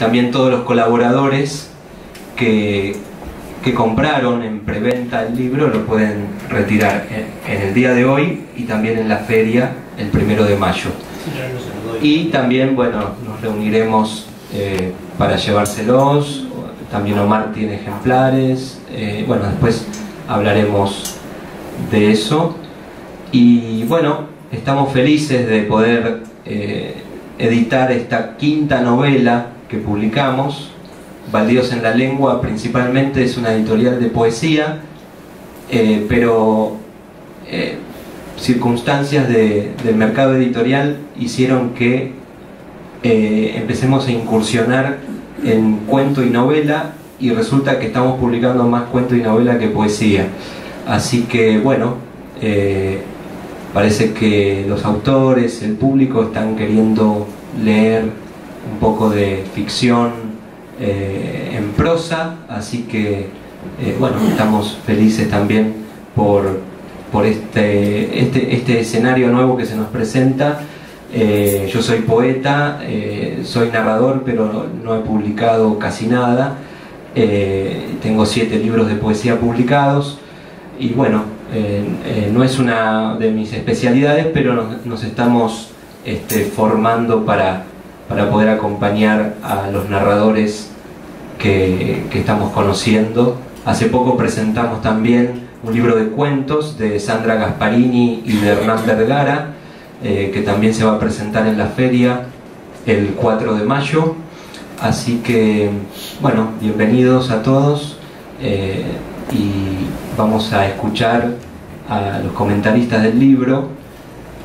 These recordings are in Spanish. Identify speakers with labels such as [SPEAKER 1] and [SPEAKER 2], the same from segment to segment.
[SPEAKER 1] también todos los colaboradores que, que compraron en preventa el libro lo pueden retirar en, el día de hoy y también en la feria el primero de mayo. Y también, bueno, nos reuniremos eh, para llevárselos. También Omar tiene ejemplares. eh, bueno, después hablaremos de eso. Y bueno, estamos felices de poder eh, editar esta quinta novela que publicamos. Baldíos en la Lengua principalmente es una editorial de poesía, eh, pero eh, circunstancias de- del mercado editorial hicieron que eh, empecemos a incursionar en cuento y novela y resulta que estamos publicando más cuento y novela que poesía. Así que bueno, parece que los autores, el público están queriendo leer un poco de ficción eh, en prosa, así que eh, bueno, estamos felices también por, por este, este, este escenario nuevo que se nos presenta. Eh, yo soy poeta, soy narrador, pero no, he publicado casi nada. Tengo siete libros de poesía publicados y bueno, no es una de mis especialidades, pero nos, nos estamos este, formando para, para poder acompañar a los narradores que, estamos conociendo. Hace poco presentamos también un libro de cuentos de Sandra Gasparini y de Hernán Vergara, eh, que también se va a presentar en la feria el 4 de mayo. Así que, bueno, bienvenidos a todos eh, y vamos a escuchar a los comentaristas del libro.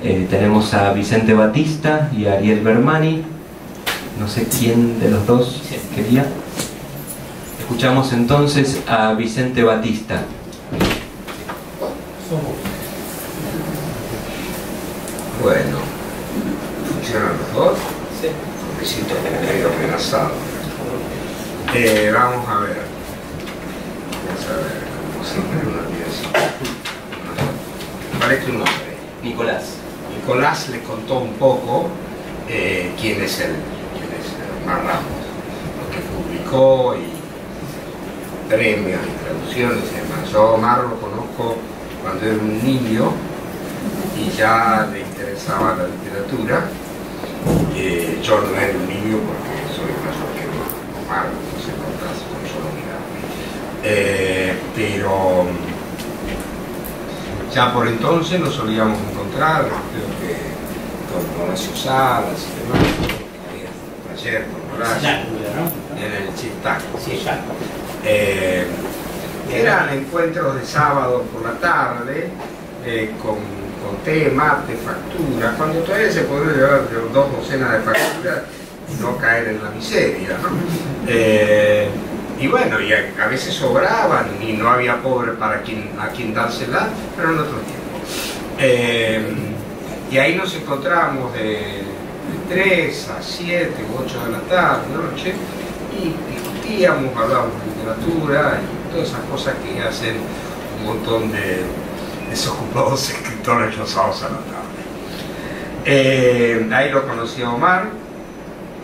[SPEAKER 1] Eh, tenemos a Vicente Batista y a Ariel Bermani. No sé quién de los dos quería. Escuchamos entonces a Vicente Batista.
[SPEAKER 2] Bueno, ¿funcionan los dos?
[SPEAKER 1] Sí.
[SPEAKER 2] Me siento medio amenazado. Eh, vamos a ver. Vamos a ver, como siempre, una pieza. ¿Cuál es tu nombre?
[SPEAKER 1] Nicolás.
[SPEAKER 2] Nicolás le contó un poco eh, quién es el, Omar Ramos, lo que publicó y premios y traducciones y demás. Yo a Omar lo conozco cuando era un niño y ya le interesaba la literatura. Eh, yo no era un niño porque soy mayor que Omar, no sé cuántas con solo mirar. Eh, pero ya por entonces nos solíamos encontrar, creo que con Horacio Salas y demás, en el.
[SPEAKER 3] Sí, ya.
[SPEAKER 2] Eh, eran encuentros de sábado por la tarde eh, con, con té, mate, factura, cuando todavía se podía llevar dos docenas de facturas y no caer en la miseria. ¿no? Eh, y bueno, y a, a veces sobraban y no había pobre para quien, a quien dársela, pero en otro tiempo. Y ahí nos encontramos de 3 a 7 u 8 de la tarde, noche, y discutíamos, hablábamos de literatura y todas esas cosas que hacen un montón de desocupados escritores los sábados a la tarde. Eh, ahí lo conocí a Omar,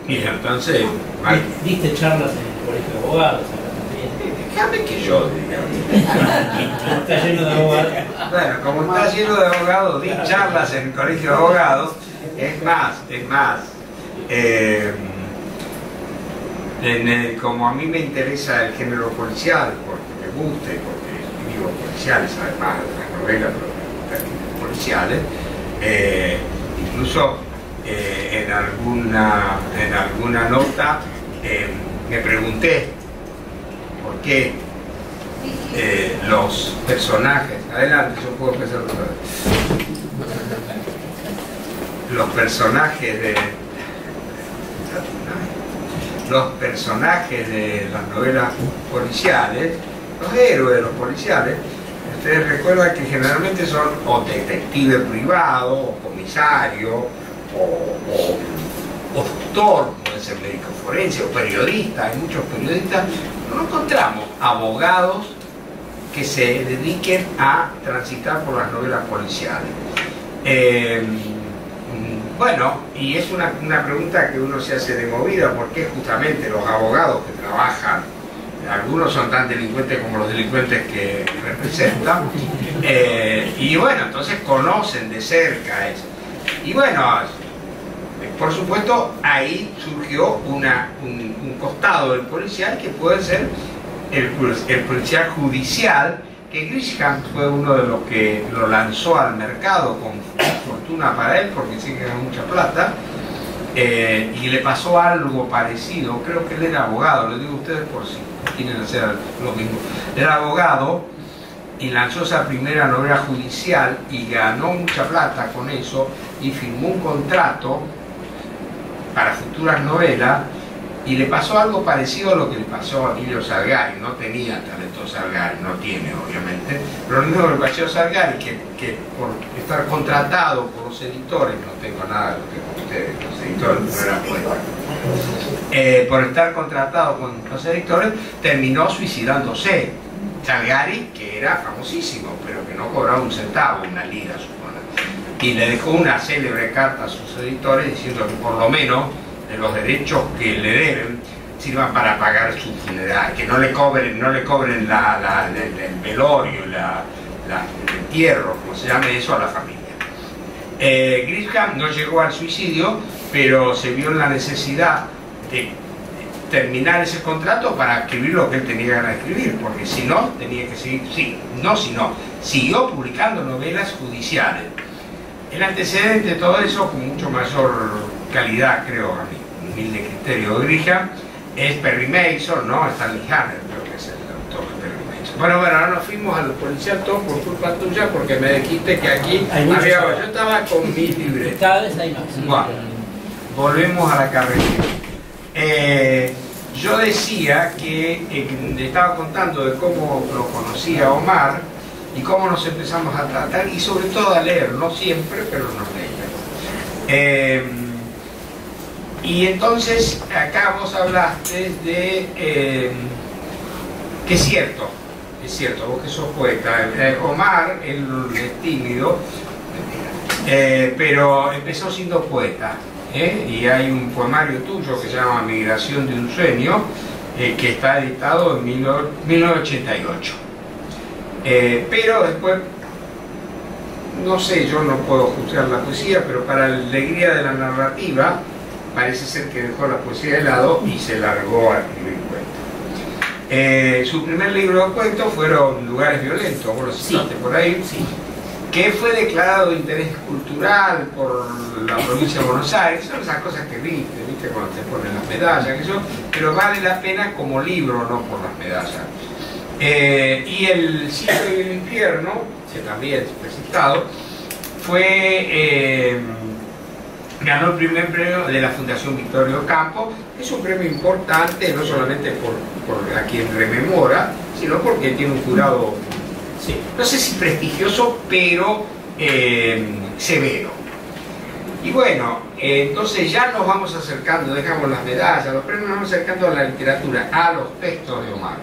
[SPEAKER 2] y entonces,
[SPEAKER 3] Diste charlas en el colegio de abogados.
[SPEAKER 2] déjame que yo diga.
[SPEAKER 3] Está lleno de abogados.
[SPEAKER 2] Bueno, como está lleno de abogados, di charlas en el colegio de abogados, es más, es más. eh, en el- como a mí me interesa el género policial, porque me gusta y porque escribo policiales, además de las novelas pero policiales, eh, incluso eh, en, alguna, en alguna nota eh, me pregunté por qué eh, los personajes. Adelante, yo puedo empezar otra vez. Los personajes de. Los personajes de las novelas policiales, los héroes de los policiales, ustedes recuerdan que generalmente son o detective privado, o comisario, o, doctor, puede ser médico forense, o periodista, hay muchos periodistas, no encontramos abogados que se dediquen a transitar por las novelas policiales. Eh, bueno, y es una, una pregunta que uno se hace de movida, porque justamente los abogados que trabajan, algunos son tan delincuentes como los delincuentes que representan, eh, y bueno, entonces conocen de cerca eso. Y bueno, por supuesto, ahí surgió un, un costado del policial que puede ser el, el policial judicial, que Grisham fue uno de los que lo lanzó al mercado con fortuna para él, porque sí que ganó mucha plata, eh, y le pasó algo parecido, creo que él era abogado, lo digo a ustedes por si quieren hacer lo mismo, era abogado y lanzó esa primera novela judicial y ganó mucha plata con eso y firmó un contrato para futuras novelas y le pasó algo parecido a lo que le pasó a Emilio Salgari, no tenía talento Salgari, no tiene obviamente, pero lo mismo que le pasó a Salgari, que, que, por estar contratado por los editores, no tengo nada de lo que ustedes, los editores no eran poetas, eh, por estar contratado con los editores, terminó suicidándose. Salgari, que era famosísimo, pero que no cobraba un centavo, una lira, supone. Y le dejó una célebre carta a sus editores diciendo que por lo menos de los derechos que le deben sirvan para pagar su funeral, que no le cobren, no le cobren la, el, el, velorio, el entierro, como se llame eso, a la familia. Eh, Grisham no llegó al suicidio, pero se vio en la necesidad de terminar ese contrato para escribir lo que él tenía ganas de escribir, porque si no, tenía que seguir, sí, no si no, siguió publicando novelas judiciales. El antecedente de todo eso, con mucho mayor calidad, creo, a mi humilde criterio de Grisham, es Perry Mason, ¿no? Stanley Hanner, creo que es el autor de Perry Mason. Bueno, bueno, ahora nos fuimos al policial todo por culpa tuya, porque me dijiste que aquí había, yo estaba con mi libreta.
[SPEAKER 3] Cada vez hay más.
[SPEAKER 2] Bueno, volvemos a la carrera. Eh, yo decía que eh, le estaba contando de cómo lo conocía Omar y cómo nos empezamos a tratar y sobre todo a leer, no siempre, pero nos leíamos. Eh, y entonces acá vos hablaste de eh, que es cierto, es cierto, vos que sos poeta, eh, Omar, él es tímido, eh, pero empezó siendo poeta. Y hay un poemario tuyo que se llama Migración de un sueño, que está editado en 1988. pero después no sé, yo no puedo juzgar la poesía, pero para la alegría de la narrativa, parece ser que dejó la poesía de lado y se largó a escribir cuentos. Eh, su primer libro de cuentos fueron Lugares Violentos, vos lo citaste sí. por ahí,
[SPEAKER 3] sí.
[SPEAKER 2] que fue declarado de interés cultural por la provincia de Buenos Aires, son esas cosas que viste, viste cuando te ponen las medallas, que pero vale la pena como libro, no por las medallas. Eh, y El cielo y el infierno, que también es citado, fue... Eh, ganó el primer premio de la Fundación Victorio Campo, es un premio importante no solamente por, por a quien rememora, sino porque tiene un jurado, no sé si prestigioso, pero eh, severo. Y bueno, eh, entonces ya nos vamos acercando, dejamos las medallas, los premios, nos vamos acercando a la literatura, a los textos de Omar.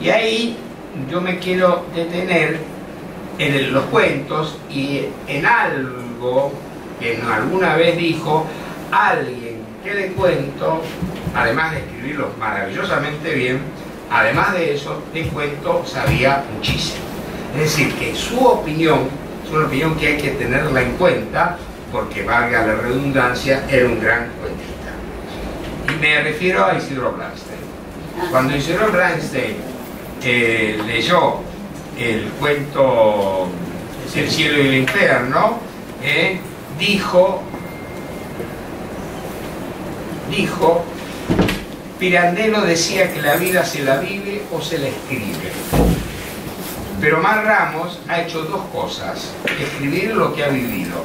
[SPEAKER 2] Y ahí yo me quiero detener en los cuentos y en algo que alguna vez dijo alguien que de cuento, además de escribirlos maravillosamente bien, además de eso, de cuento sabía muchísimo. Es decir, que su opinión, es una opinión que hay que tenerla en cuenta, porque valga la redundancia, era un gran cuentista. Y me refiero a Isidro Blanstein. Cuando Isidro Blanstein eh, leyó el cuento El cielo y el infierno, eh, dijo, dijo, Pirandello decía que la vida se la vive o se la escribe. Pero Mar Ramos ha hecho dos cosas, escribir lo que ha vivido.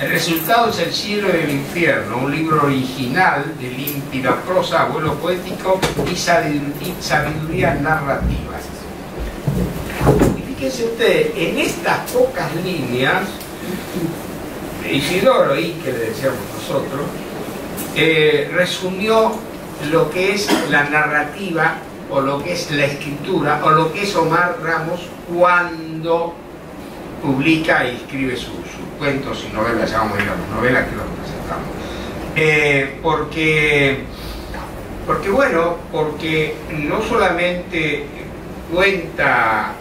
[SPEAKER 2] El resultado es El cielo y el infierno, un libro original de límpida prosa, abuelo poético y sabiduría narrativa. Y fíjense ustedes, en estas pocas líneas Isidoro y que le decíamos nosotros, eh, resumió lo que es la narrativa o lo que es la escritura o lo que es Omar Ramos cuando publica y escribe sus su cuentos y novelas, ya vamos a las novelas que hacer. estamos. Eh, porque, porque, bueno, porque no solamente cuenta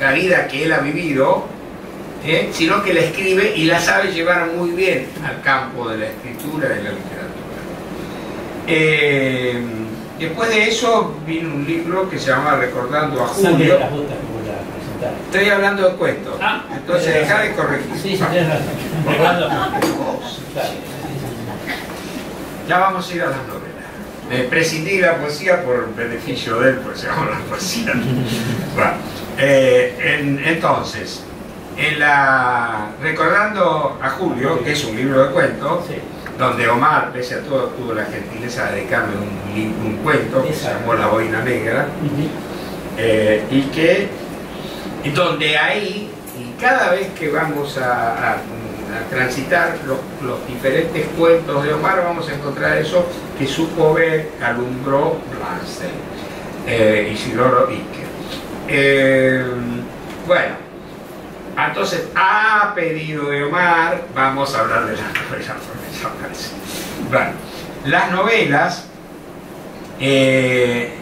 [SPEAKER 2] la vida que él ha vivido, ¿eh? sino que la escribe y la sabe llevar muy bien al campo de la escritura y de la literatura. Eh, después de eso vino un libro que se llama Recordando a Julio. Estoy hablando de cuentos.
[SPEAKER 3] Ah,
[SPEAKER 2] Entonces
[SPEAKER 3] tenés
[SPEAKER 2] deja de corregir.
[SPEAKER 3] Sí, sí,
[SPEAKER 2] Ya vamos a ir a las novelas. Eh, prescindí la poesía por beneficio de él, pues se llama la poesía. Bueno, eh, en- entonces, en la, recordando a Julio, que es un libro de cuentos,
[SPEAKER 3] sí.
[SPEAKER 2] donde Omar, pese a todo, tuvo la gentileza de dedicarme un, un cuento que se llamó La Boina Negra,
[SPEAKER 3] Ujú.
[SPEAKER 2] eh, y que y donde ahí, y cada vez que vamos a, a- a transitar los, los diferentes cuentos de Omar, vamos a encontrar eso que supo ver, alumbró Ramsey, eh, Isidoro Ike. Eh, bueno, entonces, a pedido de Omar, vamos a hablar de las novelas. Bueno, las novelas, eh,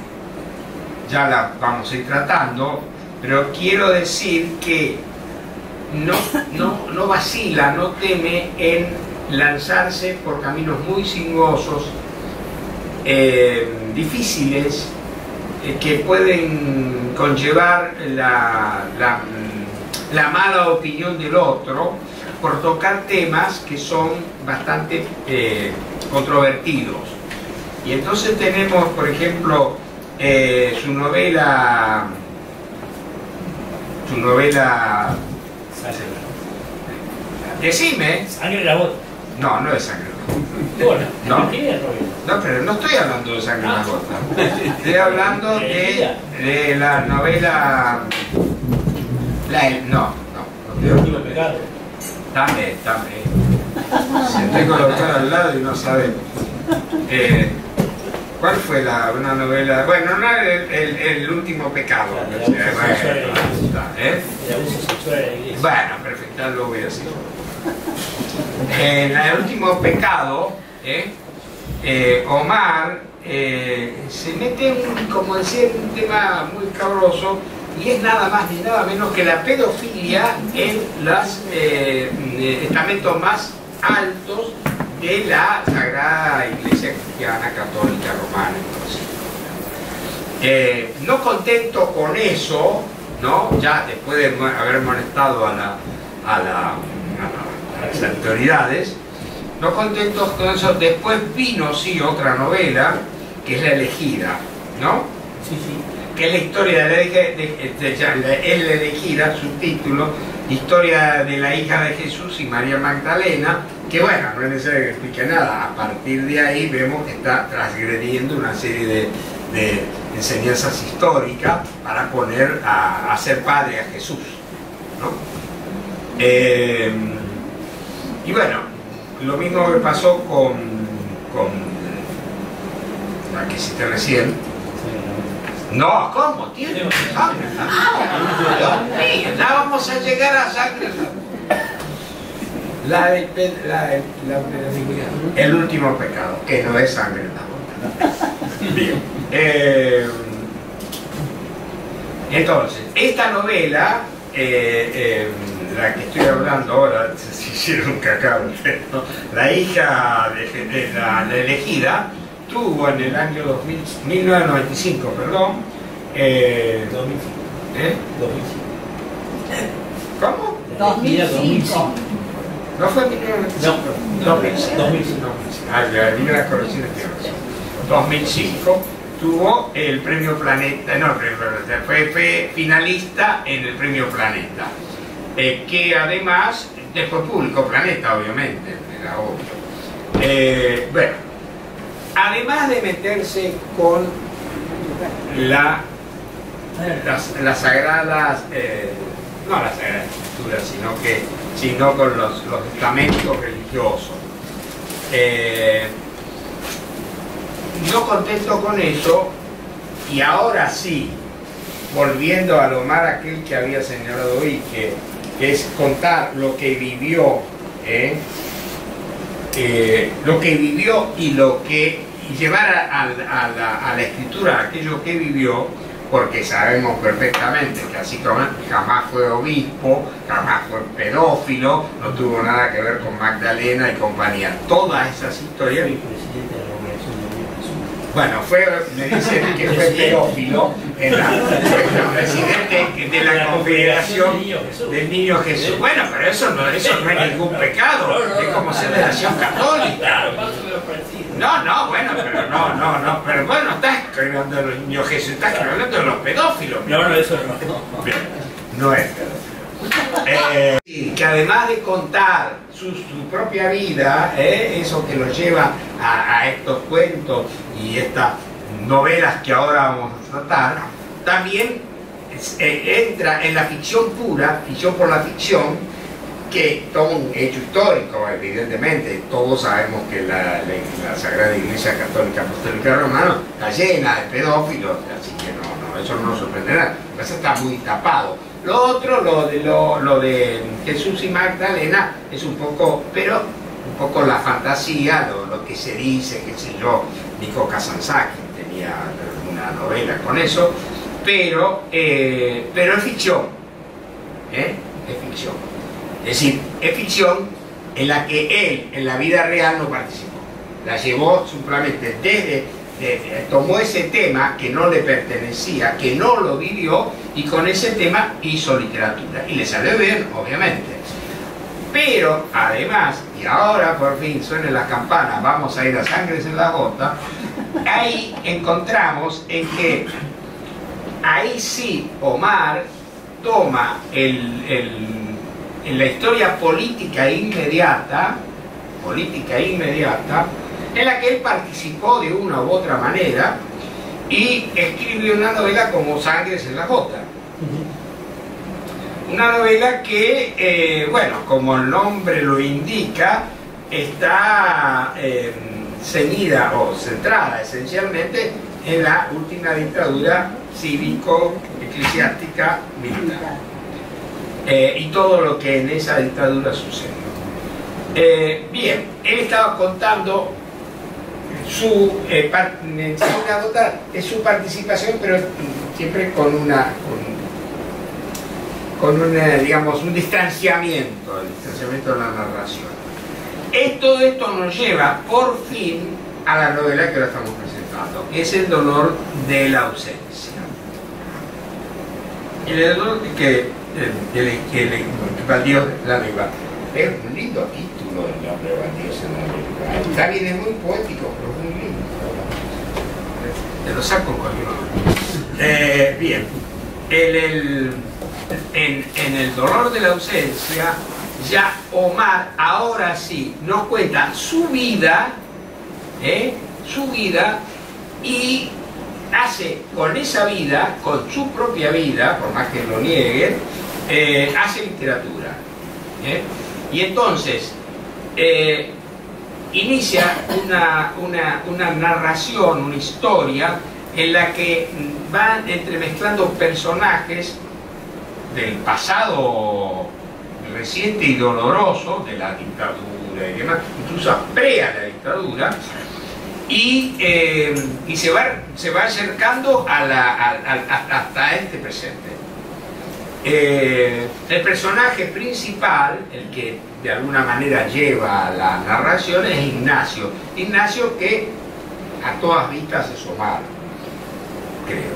[SPEAKER 2] ya las vamos a ir tratando, pero quiero decir que no, no, no vacila, no teme en lanzarse por caminos muy sinuosos, eh, difíciles, eh, que pueden conllevar la, la mala opinión del otro por tocar temas que son bastante eh, controvertidos. Y entonces tenemos, por ejemplo, eh, su novela, su novela,
[SPEAKER 3] Sangre
[SPEAKER 2] decime.
[SPEAKER 3] Sangre la bota.
[SPEAKER 2] no, no es sangre.
[SPEAKER 3] Bueno,
[SPEAKER 2] No. No, pero no estoy hablando de sangre en la gota. Estoy hablando de, de la novela. La, no, no, no
[SPEAKER 3] El pecado.
[SPEAKER 2] Dame, dame. Se tengo el doctor al lado y no sabemos. Eh, ¿Cuál fue la, una novela? Bueno, no el, el, el último pecado.
[SPEAKER 3] La abuso
[SPEAKER 2] bueno, ¿eh?
[SPEAKER 3] La.
[SPEAKER 2] Bueno, perfecto, lo voy a decir. En el último pecado, ¿eh? Eh, Omar eh, se mete en, como decía, en un tema muy cabroso y es nada más ni nada menos que la pedofilia en los estamentos más altos de la Sagrada Iglesia Cristiana Católica Romana. Eh, no contento con eso, ¿no? ya después de haber molestado a, a la- a las autoridades, no contentos con eso, después vino sí otra novela, que es La elegida, ¿no?
[SPEAKER 3] Sí, sí.
[SPEAKER 2] Que es la historia de la, elige- de- de- elegida, subtítulo, historia de la hija de Jesús y María Magdalena, que bueno, no es necesario que explique nada, a partir de ahí vemos que está transgrediendo una serie de, de enseñanzas históricas para poner a, a ser padre a Jesús. ¿no? Eh, y bueno, lo mismo que pasó con, con la que cité recién,
[SPEAKER 3] Sangre de la bota.
[SPEAKER 2] No, ¿cómo? Tiene sangre. Ah, Dios mío, ya vamos a llegar a sangre. La la, del- la- el último pecado, que no es sangre en la boca. Bien. Eh, entonces, esta novela, eh, eh, la que estoy hablando ahora, se hicieron cacao, ¿no? la hija de, de la elegida, tuvo en el año 2000 1995, perdón, eh,
[SPEAKER 3] 2005.
[SPEAKER 2] ¿eh?
[SPEAKER 3] 2005.
[SPEAKER 2] ¿cómo?
[SPEAKER 3] La elegida
[SPEAKER 4] 2005.
[SPEAKER 2] ¿No fue en 1995?
[SPEAKER 3] No,
[SPEAKER 2] 2005.
[SPEAKER 3] 2005.
[SPEAKER 2] Ah, ya las correcciones que hago. 2005 tuvo el premio Planeta, no, el premio Planeta, fue, fue finalista en el premio Planeta, eh, que además, después publicó Planeta, obviamente, era obvio. Eh, bueno, además de meterse con la, las, sagradas, eh, no las sagradas escrituras, sino, que, sino con los, los estamentos religiosos. Eh, no contento con eso, y ahora sí, volviendo a lo mal aquel que había señalado hoy, que, que es contar lo que vivió, ¿eh? Eh, lo que vivió y lo que llevar a, a la, a la escritura aquello que vivió porque sabemos perfectamente que así jamás fue obispo, jamás fue pedófilo, no tuvo nada que ver con Magdalena y compañía. Todas esas historias. Bueno, fue, me dicen que fue pedófilo en la, presidente de la Confederación del Niño Jesús. Bueno, pero eso no, eso no es ningún pecado, es como acción católica. No, no, bueno, pero no, no, no, pero bueno, estás hablando de los niños Jesús, estás hablando de los pedófilos.
[SPEAKER 3] No, no, eso no.
[SPEAKER 2] No es eh, que además de contar su, propia vida, eh, eso que lo lleva a, estos cuentos y estas novelas que ahora vamos a tratar, también eh, entra en la ficción pura, ficción por la ficción, que toma un hecho evidentemente, todos sabemos que la, la, Sagrada Iglesia Católica Apostólica Romana está llena de pedófilos, así que no, no eso no nos sorprenderá, eso está muy tapado. Lo otro, lo de, lo, de Jesús y Magdalena, es un poco, pero un poco la fantasía, lo, que se dice, qué sé yo, Nico Kazansaki tenía una novela con eso, pero, eh, pero es ficción, ¿eh? es ficción. Es decir, es ficción en la que él en la vida real no participó. La llevó simplemente desde, desde, tomó ese tema que no le pertenecía, que no lo vivió, y con ese tema hizo literatura. Y le salió bien, obviamente. Pero además, y ahora por fin suenan las campanas, vamos a ir a sangres en la gota, ahí encontramos en que ahí sí Omar toma el, el en la historia política inmediata, política inmediata, en la que él participó de una u otra manera y escribió una novela como Sangres en la Jota. Una novela que, eh, bueno, como el nombre lo indica, está eh, ceñida o centrada esencialmente en la última dictadura cívico-eclesiástica militar eh, y todo lo que en esa dictadura sucedió. Eh, bien, él estaba contando su, eh, es su participación, pero siempre con una, con, una, digamos, un distanciamiento, el distanciamiento de la narración. Todo esto nos lleva por fin a la novela que ahora estamos presentando, que es el dolor de la ausencia. El dolor que el, el, el, baldío la lengua. Es un lindo título el nombre en la lengua. Está bien, es muy poético, pero muy lindo. Te lo saco con eh, Bien, el, el, en, en el dolor de la ausencia, ya Omar ahora sí nos cuenta su vida, ¿eh? su vida y hace con esa vida, con su propia vida, por más que lo nieguen, eh, hace literatura. ¿eh? Y entonces eh, inicia una, una, una, narración, una historia en la que van entremezclando personajes del pasado reciente y doloroso de la dictadura y demás, incluso pre a la dictadura, y, eh, y se, va, se va acercando a la, hasta este presente. Eh, el personaje principal, el que de alguna manera lleva la narración, es Ignacio. Ignacio que a todas vistas es Omar, creo.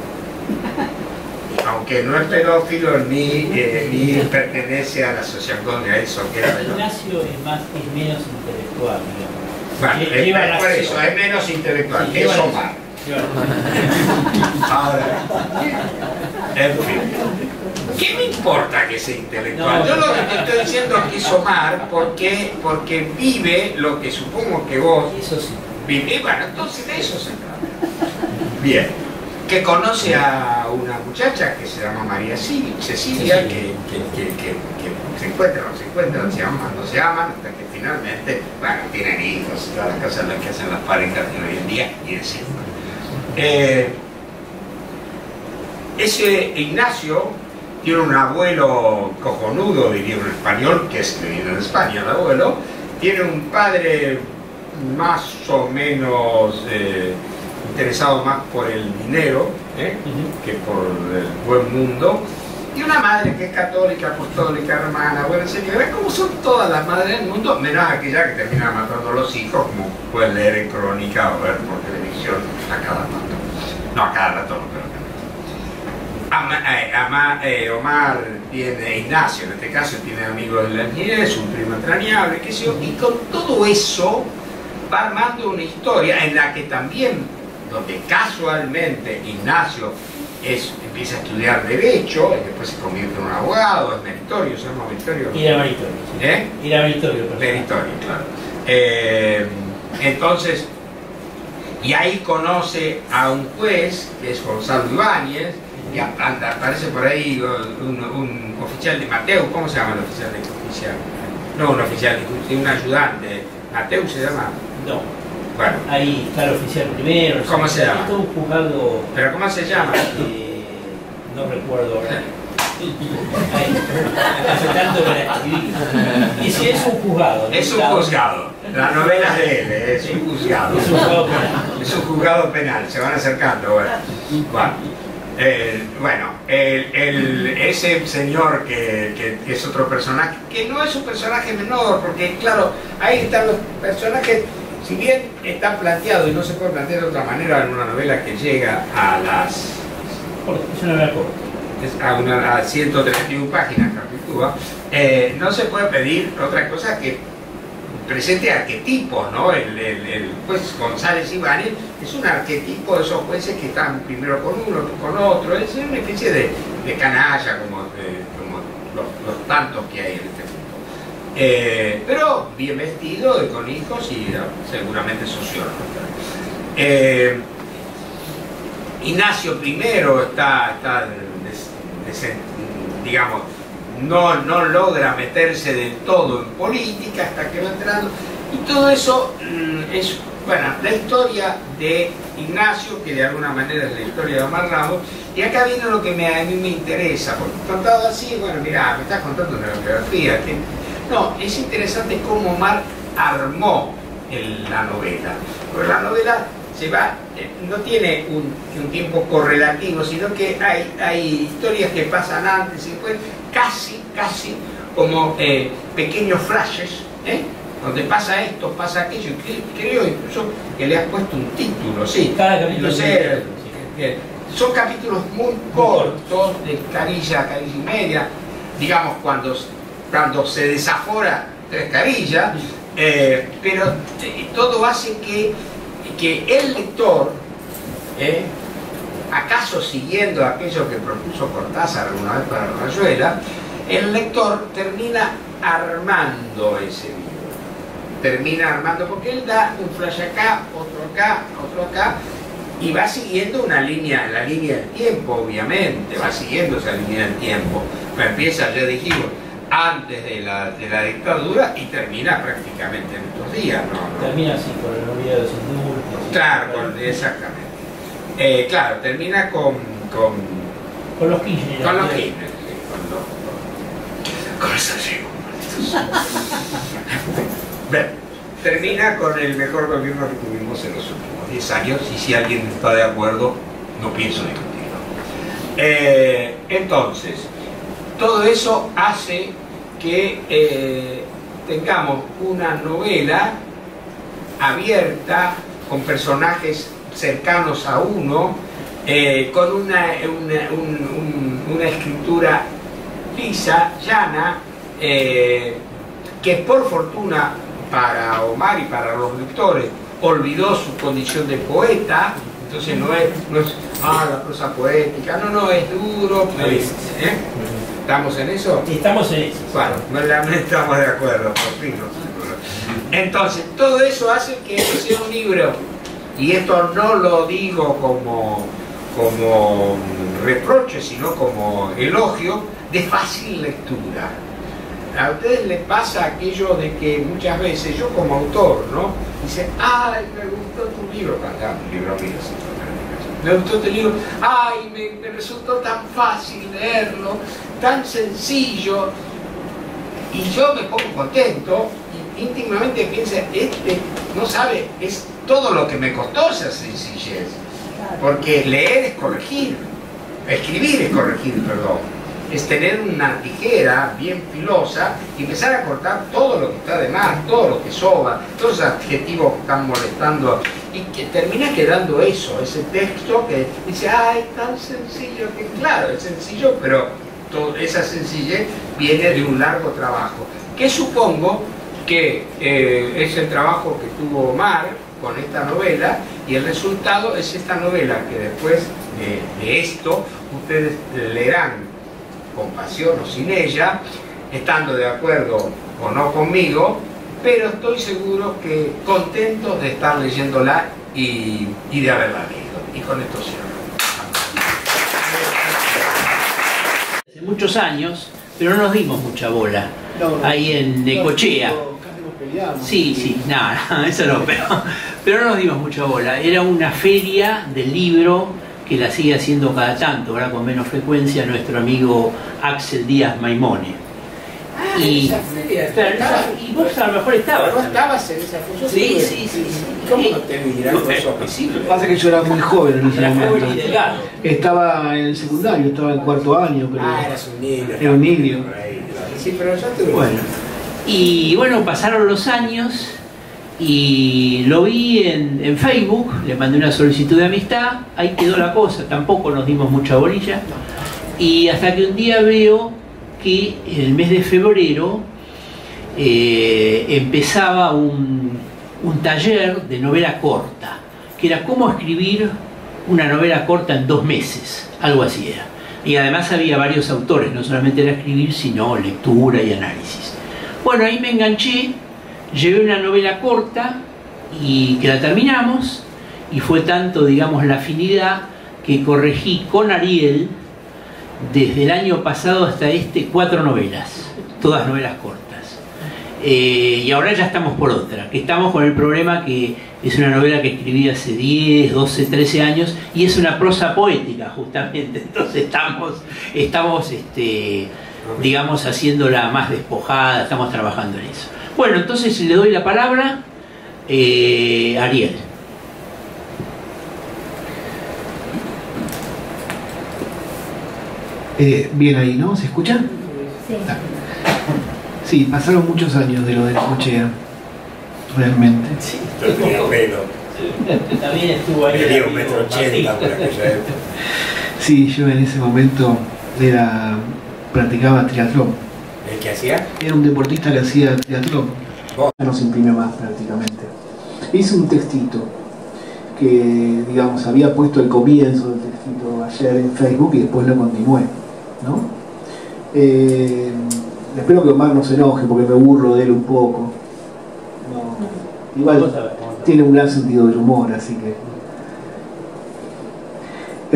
[SPEAKER 2] Aunque no es pedófilo ni, eh, ni pertenece a la asociación de eso. Que era
[SPEAKER 3] Ignacio es, más, es menos intelectual, digamos.
[SPEAKER 2] Bueno, es, por eso, es menos intelectual, sí, es Omar. Ahora, en fin. ¿Qué me importa que sea intelectual? No, Yo lo que te estoy diciendo es que es Omar porque, porque vive lo que supongo que vos
[SPEAKER 3] eso sí.
[SPEAKER 2] vivís. Bueno, entonces de eso se trata. Bien. Que conoce a una muchacha que se llama María Cecilia, que, que, que, que, se encuentran, no se encuentran, se aman, no se aman, hasta que finalmente, bueno, tienen hijos, todas las cosas las que hacen las parejas de hoy en día y de siempre. Eh, ese Ignacio tiene un abuelo cojonudo, diría un español, que es que viene en España el abuelo, tiene un padre más o menos eh, interesado más por el dinero ¿eh? que por el buen mundo. Y una madre que es católica, apostólica, hermana, bueno, señora, como son todas las madres del mundo, menos aquella que termina matando a los hijos, como pueden leer en crónica o ver por televisión a cada rato. No, a cada rato, no, pero Ama- eh, eh, Omar tiene, Ignacio en este caso, tiene amigos de la niñez, un primo entrañable, qué sé yo, y con todo eso va armando una historia en la que también, donde casualmente Ignacio es, empieza a estudiar Derecho, y después se convierte en un abogado, es meritorio, se llama meritorio.
[SPEAKER 3] Era meritorio.
[SPEAKER 2] ¿Eh?
[SPEAKER 3] Era meritorio.
[SPEAKER 2] Meritorio, claro. Eh, entonces, y ahí conoce a un juez, que es Gonzalo Ibáñez, y aparece por ahí un, un oficial de Mateo, ¿cómo se llama el oficial de justicia? No, un oficial un ayudante. Mateo se llama.
[SPEAKER 3] No,
[SPEAKER 2] Bueno,
[SPEAKER 3] ahí está el oficial primero.
[SPEAKER 2] ¿Cómo se llama?
[SPEAKER 3] Esto es un juzgado.
[SPEAKER 2] pero ¿cómo se llama?
[SPEAKER 3] eh, no recuerdo ahora. Hace tanto que la escribí. Y si es un juzgado. ¿no?
[SPEAKER 2] Es un juzgado. La novela de él, es un juzgado.
[SPEAKER 3] Es un juzgado penal.
[SPEAKER 2] Es un juzgado penal, se van acercando ahora. Bueno, el- bueno, el- el- ese señor que, que- es otro personaje, que no es un personaje menor, porque claro, ahí están los personajes, si bien están planteados y no se puede plantear de otra manera en una novela que llega a las
[SPEAKER 3] Es una novela
[SPEAKER 2] a, una, a 131 páginas, eh, no se puede pedir otra cosa que presente arquetipos, ¿no? El, el- el juez González Ibáñez es un arquetipo de esos jueces que están primero con uno, con otro, es una especie de, de canalla como, eh, los, tantos que hay en este mundo. Eh, pero bien vestido, con hijos y eh, seguramente sociólogo. Eh, Ignacio primero está, digamos, no, no logra meterse del todo en política hasta que va entrando. Y todo eso mm, es, bueno, la historia de Ignacio, que de alguna manera es la historia de Omar Ramos, y acá viene lo que me, a mí me interesa, porque contado así, bueno, mira, me estás contando una biografía. no, es interesante cómo Omar armó la novela, porque la novela se va, eh, no tiene un, un tiempo correlativo, sino que hay, hay historias que pasan antes y después, casi, casi como eh, pequeños flashes, ¿eh? Donde pasa esto, pasa aquello, y cre- creo incluso que le has puesto un título, sí.
[SPEAKER 3] Cada capítulo
[SPEAKER 2] sé,
[SPEAKER 3] sí.
[SPEAKER 2] son capítulos muy cortos, de carilla a carilla y media, digamos cuando, cuando se desafora tres carillas, eh, pero eh, todo hace que, que el lector, eh, acaso siguiendo aquello que propuso Cortázar alguna vez para Rayuela, el lector termina armando ese libro. Termina armando, porque él da un flash acá, otro acá, otro acá, y va siguiendo una línea, la línea del tiempo, obviamente, va siguiendo esa línea del tiempo. Pero empieza, ya dijimos, antes de la, de la dictadura y termina prácticamente en estos días, ¿no? ¿no?
[SPEAKER 3] Termina así, con el olvido de los indultos.
[SPEAKER 2] Claro, con- exactamente. Eh, claro, termina con, con,
[SPEAKER 3] Con los Kirchner.
[SPEAKER 2] con los Kirchner, sí, con los- con Bien, termina con el mejor gobierno que tuvimos en los últimos 10 años y si alguien está de acuerdo, no pienso discutirlo. Eh, entonces, todo eso hace que eh, tengamos una novela abierta, con personajes cercanos a uno, eh, con una, una- un- un- una escritura lisa, llana, que por fortuna para Omar y para los lectores olvidó su condición de poeta, entonces no es, no es ah, la prosa poética, no, no, es duro, pues, ¿eh? ¿estamos en eso?
[SPEAKER 3] Estamos en eso.
[SPEAKER 2] Bueno, no estamos de acuerdo, por fin. ¿no? Entonces, todo eso hace que esto sea un libro, y esto no lo digo como, como reproche, sino como elogio, de fácil lectura. A ustedes les pasa aquello de que muchas veces, yo como autor, ¿no? Dice, ay, me gustó tu libro, cuando un libro mío, me gustó tu libro, ay, me, me resultó tan fácil leerlo, tan sencillo, y yo me pongo contento y, íntimamente piensa, este no sabe, es todo lo que me costó esa sencillez. Porque leer es corregir, escribir es corregir, perdón es tener una tijera bien filosa y empezar a cortar todo lo que está de más, todo lo que sobra, todos esos adjetivos que están molestando y que termina quedando eso, ese texto que dice, ay, tan sencillo, que claro, es sencillo, pero esa sencillez viene de un largo trabajo, que supongo que eh, es el trabajo que tuvo Omar con esta novela y el resultado es esta novela que después de esto ustedes leerán con pasión o sin ella, estando de acuerdo o no conmigo, pero estoy seguro que contentos de estar leyéndola y, de haberla leído. Y con esto cierro.
[SPEAKER 3] Hace muchos años, pero no nos dimos mucha bola. ahí en Necochea. Sí, sí, nada, eso no, pero, pero no nos dimos mucha bola. Era una feria del libro que la sigue haciendo cada tanto, ahora con menos frecuencia, nuestro amigo Axel Díaz Maimone.
[SPEAKER 2] Ah, y, esa feria,
[SPEAKER 3] y vos a lo mejor estabas.
[SPEAKER 2] ¿Vos estabas en esa función?
[SPEAKER 3] Sí, sí, sí.
[SPEAKER 2] ¿Cómo no te miran con esos visibles?
[SPEAKER 4] Pasa que yo era muy joven en ese momento. Estaba en el secundario, estaba en cuarto año. Pero
[SPEAKER 2] ah, eras un niño.
[SPEAKER 4] Era un niño.
[SPEAKER 2] Sí, pero ya te
[SPEAKER 3] Bueno. Y bueno, pasaron los años y lo vi en, Facebook, le mandé una solicitud de amistad, ahí quedó la cosa, tampoco nos dimos mucha bolilla. Y hasta que un día veo que en el mes de febrero eh, empezaba un, un taller de novela corta, que era cómo escribir una novela corta en dos meses, algo así era. Y además había varios autores, no solamente era escribir, sino lectura y análisis. Bueno, ahí me enganché llevé una novela corta y que la terminamos y fue tanto, digamos, la afinidad que corregí con Ariel desde el año pasado hasta este cuatro novelas, todas novelas cortas. Eh, y ahora ya estamos por otra, que estamos con el problema que es una novela que escribí hace 10, 12, 13 años y es una prosa poética justamente, entonces estamos, estamos este, digamos, haciéndola más despojada, estamos trabajando en eso. Bueno, entonces le doy la palabra eh, a Ariel.
[SPEAKER 4] Eh, bien ahí, ¿no? ¿Se escucha?
[SPEAKER 5] Sí.
[SPEAKER 4] Sí, pasaron muchos años de lo de Cochea, realmente.
[SPEAKER 2] Sí, tenía pelo.
[SPEAKER 3] También estuvo ahí.
[SPEAKER 2] Medía un metro ochenta por aquella época.
[SPEAKER 4] Sí, yo en ese momento era, practicaba triatlón
[SPEAKER 2] ¿Qué hacía?
[SPEAKER 4] Era un deportista que hacía teatro. No se imprime más prácticamente. Hice un textito que, digamos, había puesto el comienzo del textito ayer en Facebook y después lo continué. ¿no? Eh, espero que Omar no se enoje porque me burlo de él un poco. Igual tiene un gran sentido del humor, así que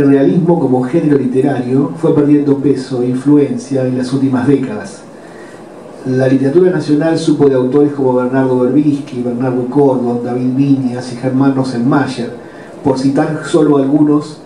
[SPEAKER 4] el realismo como género literario fue perdiendo peso e influencia en las últimas décadas. La literatura nacional supo de autores como Bernardo Berbisky, Bernardo Cordon, David Viñas y Germán Rosenmayer, por citar solo algunos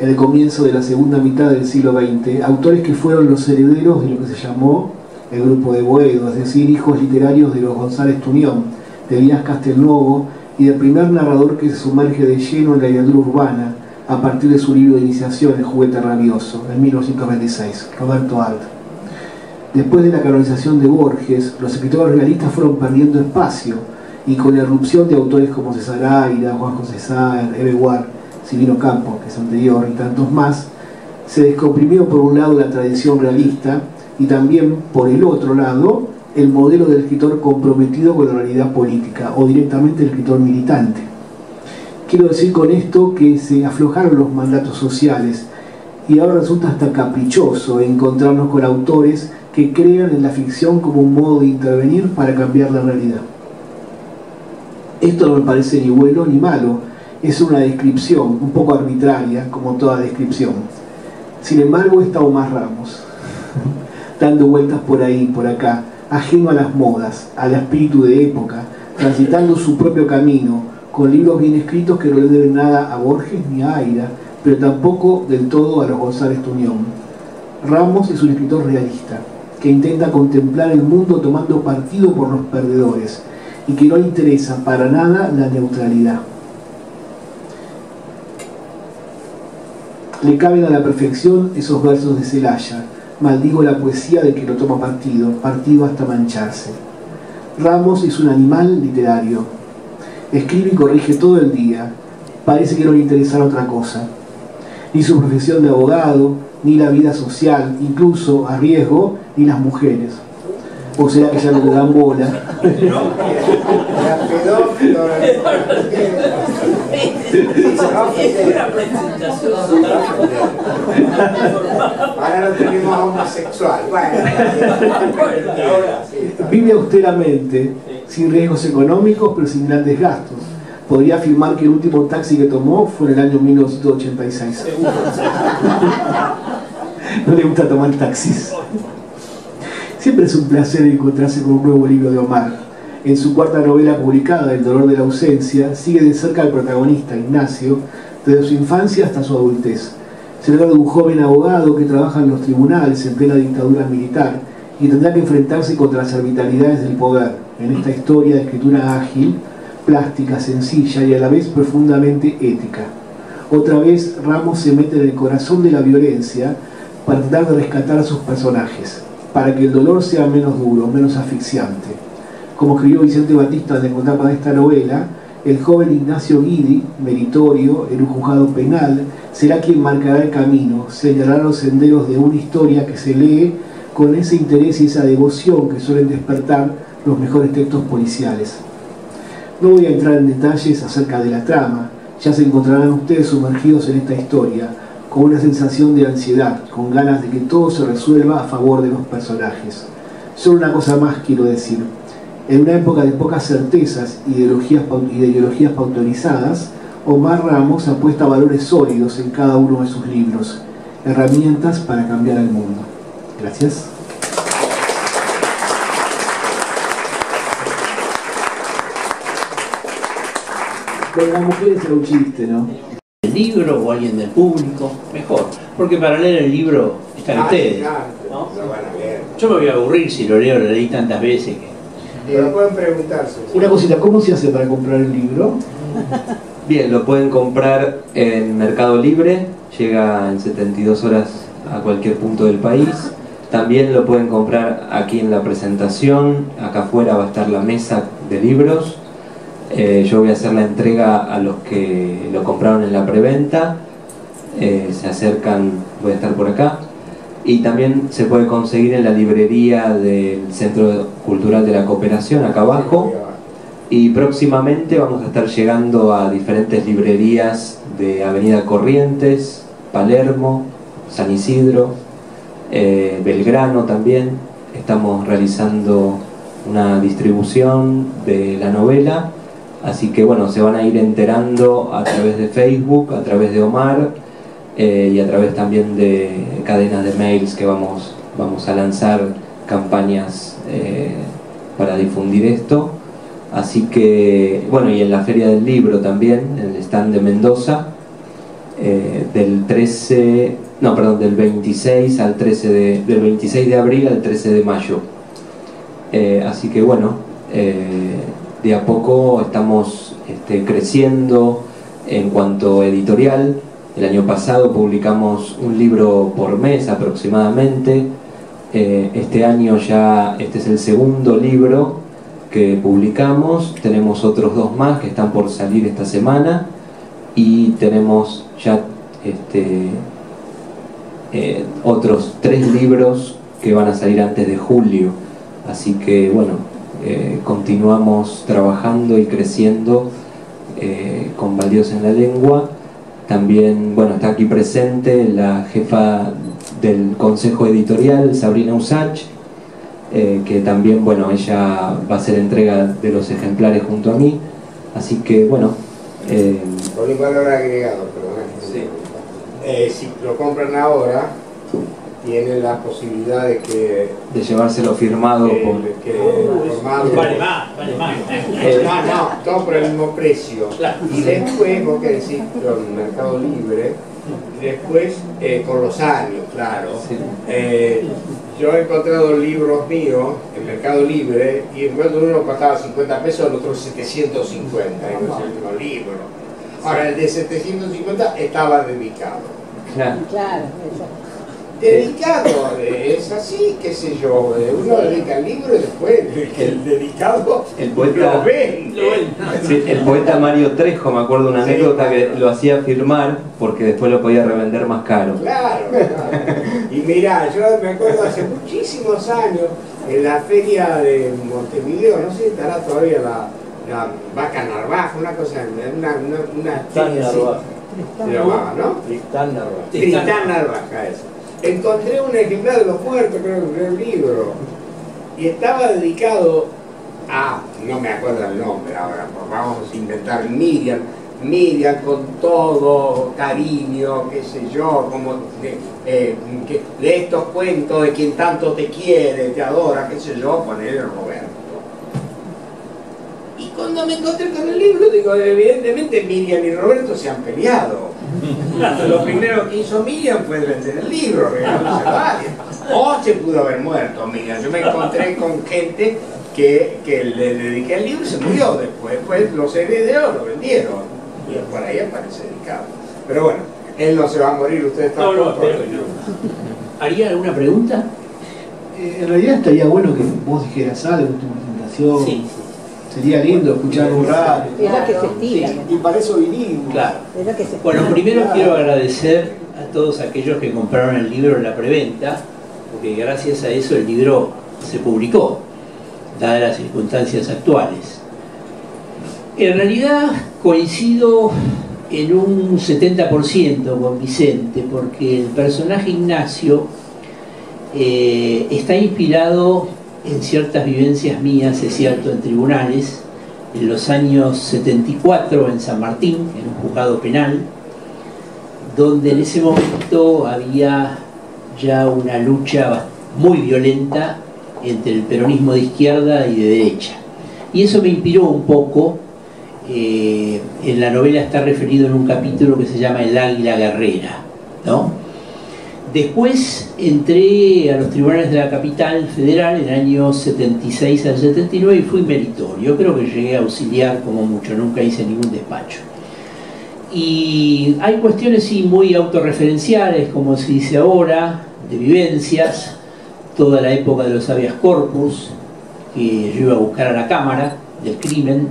[SPEAKER 4] en el comienzo de la segunda mitad del siglo XX, autores que fueron los herederos de lo que se llamó el grupo de Boedo, es decir, hijos literarios de los González Tunión, de Elías Castelnuovo y del primer narrador que se sumerge de lleno en la literatura urbana a partir de su libro de iniciación, El juguete rabioso, en 1926, Roberto Alt. Después de la canonización de Borges, los escritores realistas fueron perdiendo espacio y con la erupción de autores como César Aira, Juan José Sáenz, Eve Ward, Silvino Campos, que es anterior, y tantos más, se descomprimió por un lado la tradición realista y también por el otro lado el modelo del escritor comprometido con la realidad política o directamente el escritor militante. Quiero decir con esto que se aflojaron los mandatos sociales y ahora resulta hasta caprichoso encontrarnos con autores que crean en la ficción como un modo de intervenir para cambiar la realidad. Esto no me parece ni bueno ni malo, es una descripción un poco arbitraria, como toda descripción. Sin embargo, está Omar Ramos, dando vueltas por ahí, por acá, ajeno a las modas, al espíritu de época, transitando su propio camino, con libros bien escritos que no le deben nada a Borges ni a Aira, pero tampoco del todo a los González Tuñón. Ramos es un escritor realista, que intenta contemplar el mundo tomando partido por los perdedores y que no interesa para nada la neutralidad. Le caben a la perfección esos versos de Celaya. Maldigo la poesía de que lo toma partido, partido hasta mancharse. Ramos es un animal literario. Escribe y corrige todo el día. Parece que no le interesara otra cosa. Ni su profesión de abogado, ni la vida social, incluso a riesgo, ni las mujeres. O sea que ya no le dan bola.
[SPEAKER 2] Ahora lo tenemos homosexual.
[SPEAKER 4] Vive austeramente, sin riesgos económicos, pero sin grandes gastos. Podría afirmar que el último taxi que tomó fue en el año 1986. No le gusta tomar taxis. Siempre es un placer encontrarse con un nuevo libro de Omar. En su cuarta novela publicada, El dolor de la ausencia, sigue de cerca al protagonista, Ignacio, desde su infancia hasta su adultez. Se trata de un joven abogado que trabaja en los tribunales en plena dictadura militar y tendrá que enfrentarse contra las arbitrariedades del poder en esta historia de escritura ágil, plástica, sencilla y a la vez profundamente ética. Otra vez Ramos se mete en el corazón de la violencia para tratar de rescatar a sus personajes, para que el dolor sea menos duro, menos asfixiante. Como escribió Vicente Batista en encontrar para esta novela, el joven Ignacio Guidi, meritorio en un juzgado penal, será quien marcará el camino, señalará los senderos de una historia que se lee con ese interés y esa devoción que suelen despertar los mejores textos policiales. No voy a entrar en detalles acerca de la trama, ya se encontrarán ustedes sumergidos en esta historia, con una sensación de ansiedad, con ganas de que todo se resuelva a favor de los personajes. Solo una cosa más quiero decir. En una época de pocas certezas y ideologías, pautorizadas, Omar Ramos apuesta valores sólidos en cada uno de sus libros, herramientas para cambiar el mundo. Gracias. ¿no?
[SPEAKER 3] ¿El libro o alguien del público? Mejor, porque para leer el libro están ustedes. ¿no?
[SPEAKER 2] Lo van a leer.
[SPEAKER 3] Yo me voy a aburrir si lo leo, lo leí tantas veces que...
[SPEAKER 2] Pero pueden preguntarse.
[SPEAKER 4] Una cosita, ¿cómo se hace para comprar el libro?
[SPEAKER 1] Bien, lo pueden comprar en Mercado Libre, llega en 72 horas a cualquier punto del país. También lo pueden comprar aquí en la presentación, acá afuera va a estar la mesa de libros. Eh, yo voy a hacer la entrega a los que lo compraron en la preventa. Eh, se acercan, voy a estar por acá. Y también se puede conseguir en la librería del Centro Cultural de la Cooperación, acá abajo. Y próximamente vamos a estar llegando a diferentes librerías de Avenida Corrientes, Palermo, San Isidro, eh, Belgrano también. Estamos realizando una distribución de la novela, así que bueno, se van a ir enterando a través de Facebook, a través de Omar eh, y a través también de cadenas de mails que vamos, vamos a lanzar campañas eh, para difundir esto. Así que, bueno, y en la Feria del Libro también, en el stand de Mendoza, eh, del 13, no, perdón, del 26 al 13 de, del 26 de abril al 13 de mayo. Así que bueno, de a poco estamos este, creciendo en cuanto editorial. El año pasado publicamos un libro por mes aproximadamente. Eh, este año ya, este es el segundo libro que publicamos. Tenemos otros dos más que están por salir esta semana y tenemos ya este, eh, otros tres libros que van a salir antes de julio. Así que bueno, eh, continuamos trabajando y creciendo eh, con Valdios en la Lengua. También, bueno, está aquí presente la jefa del Consejo Editorial, Sabrina Usach, eh, que también, bueno, ella va a hacer entrega de los ejemplares junto a mí. Así que, bueno, eh,
[SPEAKER 2] Con un valor agregado, perdón.
[SPEAKER 1] Sí.
[SPEAKER 2] Eh, si lo compran ahora, tiene la posibilidad de que
[SPEAKER 1] de llevárselo firmado
[SPEAKER 2] que-
[SPEAKER 1] por
[SPEAKER 2] que
[SPEAKER 3] Vale más, vale más.
[SPEAKER 2] Eh, no, no, todo por el mismo precio.
[SPEAKER 3] Claro.
[SPEAKER 2] Y después, vos que decís con Mercado Libre, después eh, con los años, claro.
[SPEAKER 1] Sí.
[SPEAKER 2] Eh, yo he encontrado libros míos en Mercado Libre y encuentro uno costaba 50 pesos, el otro 750, y no es el mismo libro. Ahora, el de 750 estaba dedicado.
[SPEAKER 1] Claro.
[SPEAKER 5] Claro, eso.
[SPEAKER 2] Dedicado, es así, qué sé yo, eh, uno dedica el libro y después el dedicado
[SPEAKER 1] El poeta-
[SPEAKER 2] lo vende.
[SPEAKER 3] Lo ven.
[SPEAKER 1] Sí, el poeta Mario Trejo, me acuerdo una
[SPEAKER 2] Sí,
[SPEAKER 1] anécdota que lo hacía firmar porque después lo podía revender más caro.
[SPEAKER 2] Claro, claro. Y mirá, yo me acuerdo hace muchísimos años en la feria de Montevideo, no sé si estará todavía la, la vaca narvaja, una cosa, una, una, una
[SPEAKER 6] Narvaja.
[SPEAKER 2] se llamaba, ¿no?
[SPEAKER 6] Tristán Narvaja.
[SPEAKER 2] Tristán Narvaja, eso. Encontré un ejemplar de los muertos, creo que fue un libro, y estaba dedicado a, no me acuerdo el nombre ahora, vamos a inventar Miriam, Miriam con todo cariño, qué sé yo, como de, eh, de estos cuentos de quien tanto te quiere, te adora, qué sé yo, ponerle Roberto. Y cuando me encontré con el libro, digo, evidentemente Miriam y Roberto se han peleado. Lo primero que hizo Miriam fue vender el libro, regalándose varios. O se pudo haber muerto Miriam. Yo me encontré con gente que, que le dediqué el libro y se murió después. Después los herederos lo vendieron. Y por ahí aparece dedicado. Pero bueno, él no se va a morir, ustedes
[SPEAKER 3] No, no,
[SPEAKER 2] tampoco.
[SPEAKER 3] espero que no. ¿Haría alguna pregunta?
[SPEAKER 4] Eh, en realidad estaría bueno que vos dijeras algo en tu presentación.
[SPEAKER 3] Sí,
[SPEAKER 4] Sería lindo escuchar un rato.
[SPEAKER 5] Es lo que se estira.
[SPEAKER 4] Y para eso vinimos.
[SPEAKER 3] claro.
[SPEAKER 5] Es que se
[SPEAKER 3] Bueno, primero
[SPEAKER 4] claro.
[SPEAKER 3] quiero agradecer a todos aquellos que compraron el libro en la preventa, porque gracias a eso el libro se publicó, dadas las circunstancias actuales. En realidad coincido en un 70% con Vicente, porque el personaje Ignacio eh, está inspirado en ciertas vivencias mías, es cierto, en tribunales, en los años 74 en San Martín, en un juzgado penal, donde en ese momento había ya una lucha muy violenta entre el peronismo de izquierda y de derecha. Y eso me inspiró un poco. eh, en la novela está referido en un capítulo que se llama El Águila Guerrera. ¿no? Después entré a los tribunales de la capital federal en el año 76 al 79 y fui meritorio. Creo que llegué a auxiliar como mucho, nunca hice ningún despacho. Y hay cuestiones sí muy autorreferenciales, como se dice ahora, de vivencias, toda la época de los habeas corpus, que yo iba a buscar a la Cámara del crimen,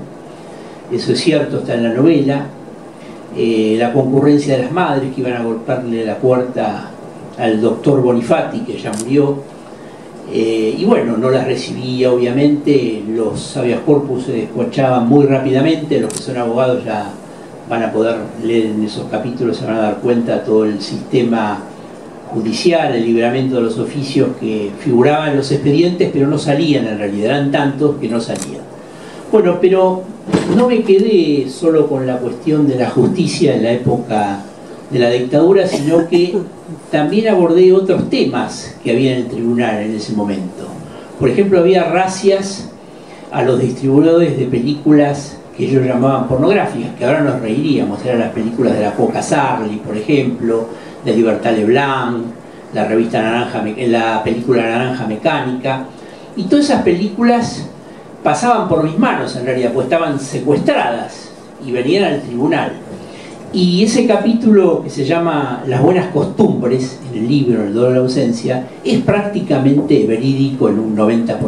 [SPEAKER 3] eso es cierto, está en la novela, eh, la concurrencia de las madres que iban a golpearle la puerta al doctor Bonifati, que ya murió, eh, y bueno, no las recibía obviamente, los habeas corpus se despachaban muy rápidamente, los que son abogados ya van a poder leer en esos capítulos, se van a dar cuenta todo el sistema judicial, el libramiento de los oficios que figuraban en los expedientes, pero no salían en realidad, eran tantos que no salían. Bueno, pero no me quedé solo con la cuestión de la justicia en la época de la dictadura, sino que también abordé otros temas que había en el tribunal en ese momento. Por ejemplo, había racias a los distribuidores de películas que ellos llamaban pornográficas, que ahora nos reiríamos, eran las películas de la Coca Sarli, por ejemplo, de Libertad Leblanc, la revista Naranja, la película Naranja Mecánica, y todas esas películas pasaban por mis manos en realidad, pues estaban secuestradas y venían al tribunal. Y ese capítulo que se llama Las buenas costumbres, en el libro El dolor de la ausencia, es prácticamente verídico en un 90%.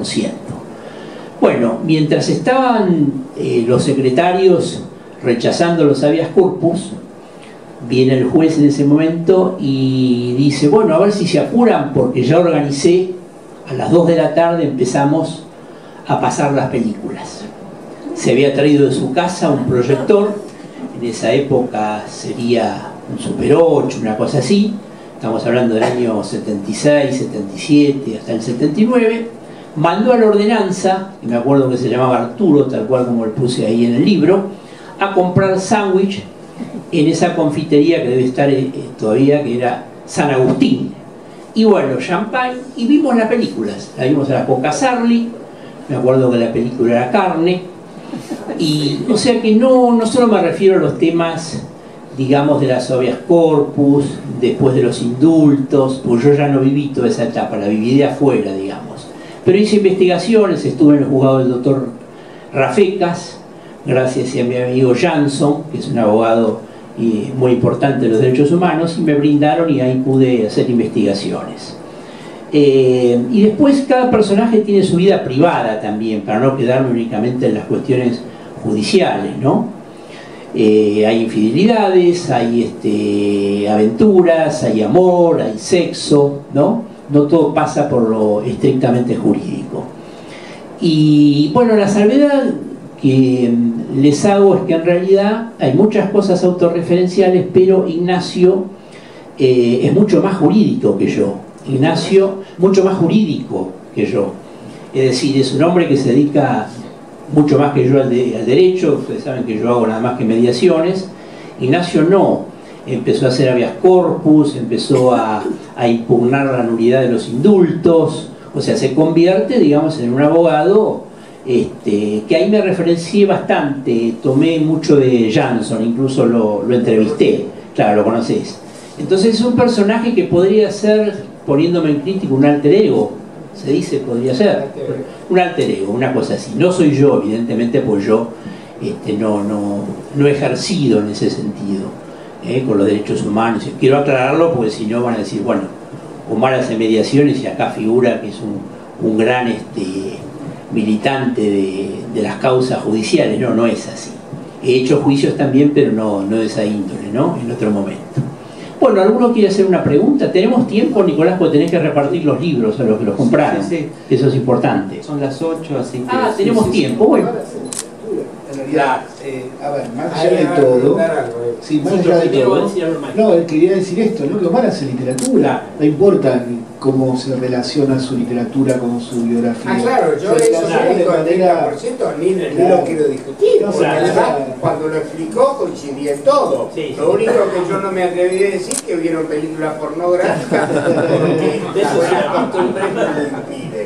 [SPEAKER 3] Bueno, mientras estaban eh, los secretarios rechazando los habeas corpus, viene el juez en ese momento y dice, bueno, a ver si se apuran porque ya organicé, a las 2 de la tarde empezamos a pasar las películas. Se había traído de su casa un proyector, en esa época sería un Super 8, una cosa así, estamos hablando del año 76, 77, hasta el 79, mandó a la ordenanza, que me acuerdo que se llamaba Arturo, tal cual como lo puse ahí en el libro, a comprar sándwich en esa confitería que debe estar eh, todavía, que era San Agustín. Y bueno, champagne, y vimos las películas. La vimos a la Coca Sarli, me acuerdo que la película era carne. Y, o sea que no, no solo me refiero a los temas, digamos, de las habeas corpus, después de los indultos, pues yo ya no viví toda esa etapa, la viví de afuera, digamos. Pero hice investigaciones, estuve en el juzgado del doctor Rafecas, gracias a mi amigo Jansson, que es un abogado y muy importante de los derechos humanos, y me brindaron y ahí pude hacer investigaciones. Eh, y después cada personaje tiene su vida privada también, para no quedarme únicamente en las cuestiones judiciales, ¿no? Eh, hay infidelidades, hay este, aventuras, hay amor, hay sexo, ¿no? No todo pasa por lo estrictamente jurídico. Y bueno, la salvedad que les hago es que en realidad hay muchas cosas autorreferenciales, pero Ignacio eh, es mucho más jurídico que yo. Ignacio, mucho más jurídico que yo. Es decir, es un hombre que se dedica mucho más que yo al, derecho, ustedes saben que yo hago nada más que mediaciones. Ignacio no, empezó a hacer habeas corpus, empezó a, impugnar la nulidad de los indultos, o sea, se convierte, digamos, en un abogado este, que ahí me referencié bastante, tomé mucho de Jansson, incluso lo, entrevisté, claro, lo conocés. Entonces es un personaje que podría ser, poniéndome en crítico, un alter ego, se dice, podría ser, un alter ego, una cosa así. No soy yo, evidentemente, pues yo este, no, no, no he ejercido en ese sentido, ¿eh? con los derechos humanos. Quiero aclararlo porque si no van a decir, bueno, Omar hace mediaciones y acá figura que es un, un gran... Este, militante de, las causas judiciales, no, no es así. He hecho juicios también, pero no, no de esa índole, ¿no? En otro momento. Bueno, ¿alguno quiere hacer una pregunta? ¿Tenemos tiempo, Nicolás, porque tenés que repartir los libros a los que los compraron? Sí, Eso es importante.
[SPEAKER 1] Son las 8, así que...
[SPEAKER 3] Ah, tenemos tiempo, bueno.
[SPEAKER 4] Realidad, eh, a ver, más allá de todo... Sí, más allá de todo... No, quería decir esto, ¿no? Que Omar hace literatura, no importa cómo se relaciona su literatura con su biografía.
[SPEAKER 2] Ah, claro, yo eso de manera, ni, ni lo quiero discutir, porque además cuando lo explicó coincidía en todo. lo único que yo no me atreví a decir es que vieron películas pornográficas, porque las costumbres me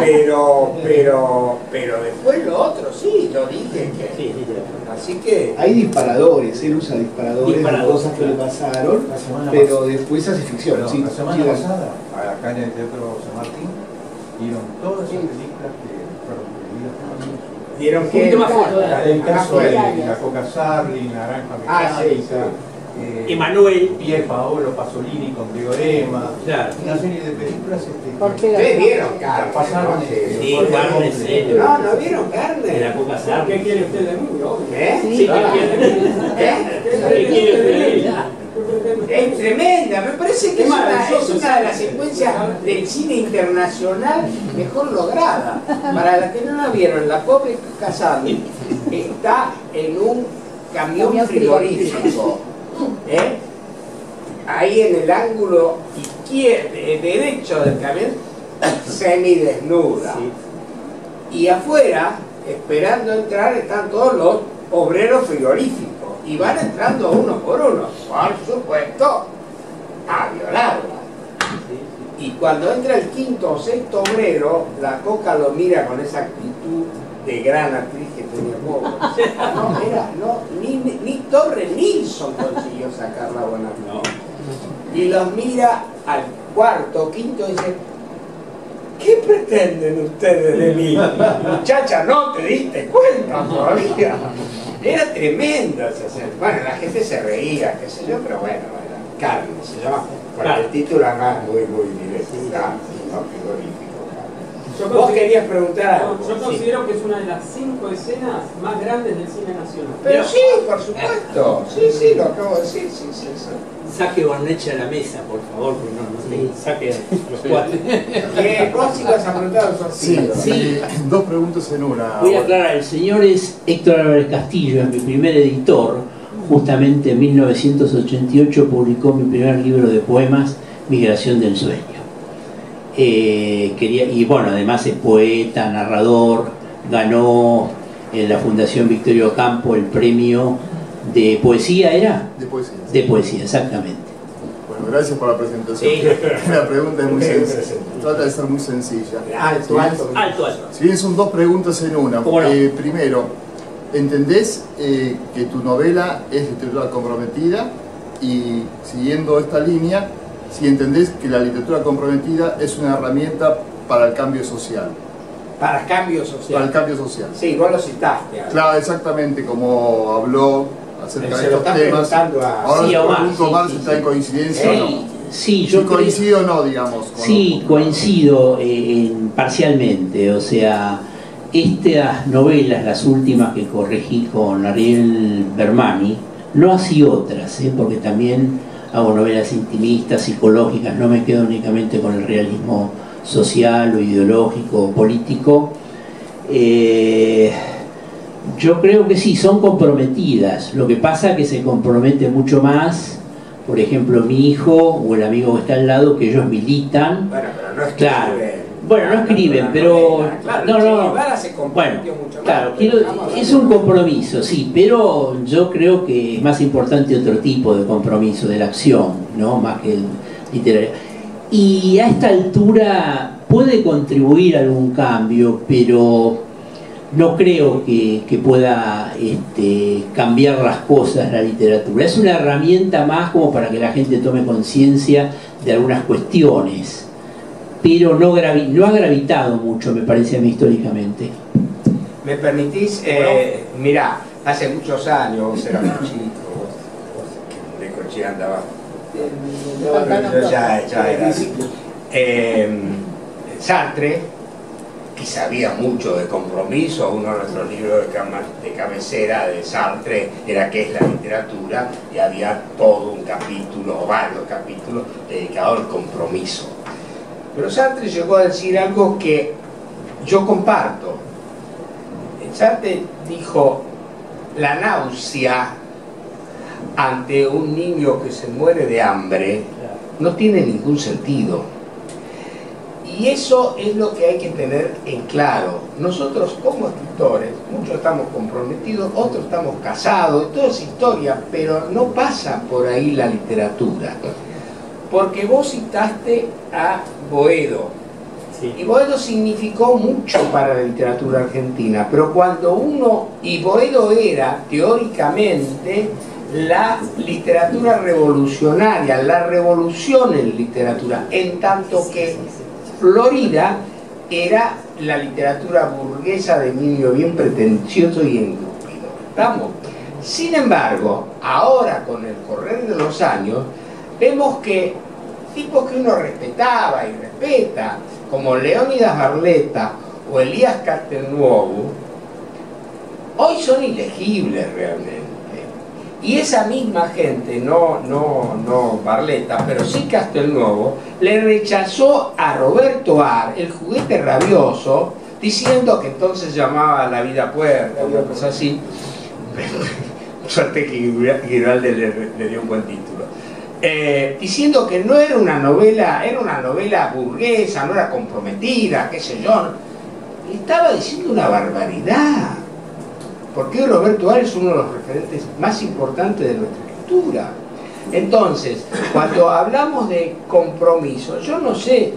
[SPEAKER 2] Pero, pero, pero después lo otro sí, lo dije que... Así que...
[SPEAKER 4] Hay disparadores, él usa disparadores, de cosas que le pasaron, pero después hace ficción.
[SPEAKER 5] sí, la semana pasada. Acá en el Teatro San Martín, vieron todas esas películas que fueron prohibidas.
[SPEAKER 2] ¿Vieron que?
[SPEAKER 5] El caso de la Coca Sarli, Naranja
[SPEAKER 2] ah,
[SPEAKER 5] Mecánica,
[SPEAKER 3] eh, Emanuel.
[SPEAKER 5] Pie Paolo Pasolini con Gregorema.
[SPEAKER 3] Claro.
[SPEAKER 5] Una serie de películas. Este,
[SPEAKER 2] ¿Ustedes vieron carne?
[SPEAKER 5] Pasaron
[SPEAKER 3] sí, carne, sí.
[SPEAKER 2] No, no vieron carne.
[SPEAKER 3] De la.
[SPEAKER 2] ¿Qué quiere usted de mí?
[SPEAKER 3] ¿Eh? Sí, ¿qué quiere? ¿Qué quiere usted
[SPEAKER 2] es tremenda, me parece que es una, es una, de las secuencias del cine internacional mejor lograda. Para las que no la vieron, la pobre Casado está en un camión frigorífico. ¿Eh? Ahí en el ángulo izquierdo, eh, derecho del camión, semidesnuda. Y afuera, esperando entrar, están todos los obreros frigoríficos y van entrando uno por uno, por supuesto, a violarla. Y cuando entra el quinto o sexto obrero, la coca lo mira con esa actitud de gran actriz tenía poco. No, era, no, ni, ni Torre Nilsson consiguió sacarla buena no. Y los mira al cuarto, quinto y dice, ¿qué pretenden ustedes de mí? Muchacha, no te diste cuenta todavía. Era tremendo Bueno, la gente se reía, qué sé yo, pero bueno, era carne, se llama, porque el título además muy, muy directo, no Vos querías preguntar
[SPEAKER 6] yo considero que es una de las cinco escenas más grandes del cine nacional.
[SPEAKER 2] Pero sí, por supuesto. Sí, sí, lo acabo de decir, sí, sí. sí.
[SPEAKER 3] Saque Barneche a la mesa, por favor, porque no, no sé, saque los cuatro.
[SPEAKER 2] ¿Qué? ¿Vos ibas a preguntar
[SPEAKER 5] sí, sí, dos preguntas en una.
[SPEAKER 3] Voy a aclarar, el señor es Héctor Álvarez Castillo, es mi primer editor. Justamente en 1988 publicó mi primer libro de poemas, Migración del Sueño. Eh, quería, y bueno, además es poeta, narrador, ganó en la Fundación Victorio Campo el premio de poesía, ¿era?
[SPEAKER 5] De poesía.
[SPEAKER 3] De poesía, exactamente.
[SPEAKER 7] Bueno, gracias por la presentación.
[SPEAKER 6] Sí.
[SPEAKER 7] La pregunta es muy sencilla. Trata de ser muy sencilla.
[SPEAKER 6] Alto, alto. Alto, alto.
[SPEAKER 7] Si bien son dos preguntas en una.
[SPEAKER 3] ¿Cómo no?
[SPEAKER 7] Eh, primero, ¿entendés eh, que tu novela es literatura comprometida? Y siguiendo esta línea, si entendés que la literatura comprometida es una herramienta para el cambio social.
[SPEAKER 2] Para cambio
[SPEAKER 7] Para el
[SPEAKER 2] social.
[SPEAKER 7] cambio social.
[SPEAKER 2] Sí, vos lo citaste. ahora.
[SPEAKER 7] Claro, exactamente como habló acerca de estos temas.
[SPEAKER 2] a-
[SPEAKER 7] Ahora
[SPEAKER 3] Sí, Omar, sí,
[SPEAKER 7] Omar,
[SPEAKER 3] sí,
[SPEAKER 7] si
[SPEAKER 3] sí.
[SPEAKER 7] está en coincidencia o no.
[SPEAKER 3] Sí,
[SPEAKER 7] Si
[SPEAKER 3] yo creo-
[SPEAKER 7] coincido o no, digamos. con-
[SPEAKER 3] Sí, coincido eh, en- parcialmente, o sea, estas novelas, las últimas que corregí con Ariel Bermani, no así otras, ¿eh? porque también hago novelas intimistas, psicológicas, no me quedo únicamente con el realismo social o ideológico o político. Eh, yo creo que sí, son comprometidas. Lo que pasa es que se compromete mucho más, por ejemplo, mi hijo o el amigo que está al lado, que ellos militan.
[SPEAKER 2] Bueno, pero no escriben.
[SPEAKER 3] Claro. Bueno, no escriben, pero- no, no, Bueno, claro, quiero- es un compromiso, sí, pero yo creo que es más importante otro tipo de compromiso, de la acción, ¿no? Más que el literario. Y a esta altura puede contribuir a algún cambio, pero no creo que, que pueda este, cambiar las cosas la literatura. Es una herramienta más como para que la gente tome conciencia de algunas cuestiones, pero no, gravi- no ha gravitado mucho, me parece a mí históricamente.
[SPEAKER 2] ¿Me permitís? Eh, mirá, hace muchos años, vos eras un chico, vos, vos que de coche andaba. Yo ya, ya era. Eh, Sartre, que sabía mucho de compromiso, uno de nuestros libros de, cama- de cabecera de Sartre era qué es la literatura y había todo un capítulo o varios capítulos dedicados al compromiso. Pero Sartre llegó a decir algo que yo comparto. Sartre dijo, la náusea ante un niño que se muere de hambre no tiene ningún sentido. Y eso es lo que hay que tener en claro. Nosotros como escritores, muchos estamos comprometidos, otros estamos casados, todo es historia, pero no pasa por ahí la literatura. Porque vos citaste a Boedo, y Boedo significó mucho para la literatura argentina, pero cuando uno, y Boedo era teóricamente la literatura revolucionaria, la revolución en literatura, en tanto que Florida era la literatura burguesa de niño bien pretencioso y engrupido. ¿Estamos? Sin embargo, ahora con el correr de los años, vemos que tipos que uno respetaba y respeta, como Leónidas Barletta o Elías Castelnuovo, hoy son ilegibles realmente. Y esa misma gente, no, no, no Barletta, pero sí Castelnuovo, le rechazó a Roberto Ar, el juguete rabioso, diciendo que entonces llamaba La vida puerta, una cosa así. Suerte que Giralde le, le dio un buen título. Eh, diciendo que no era una novela, era una novela burguesa, no era comprometida, qué sé yo. Estaba diciendo una barbaridad. Porque Roberto Ar es uno de los referentes más importantes de nuestra escritura. Entonces, cuando hablamos de compromiso, yo no sé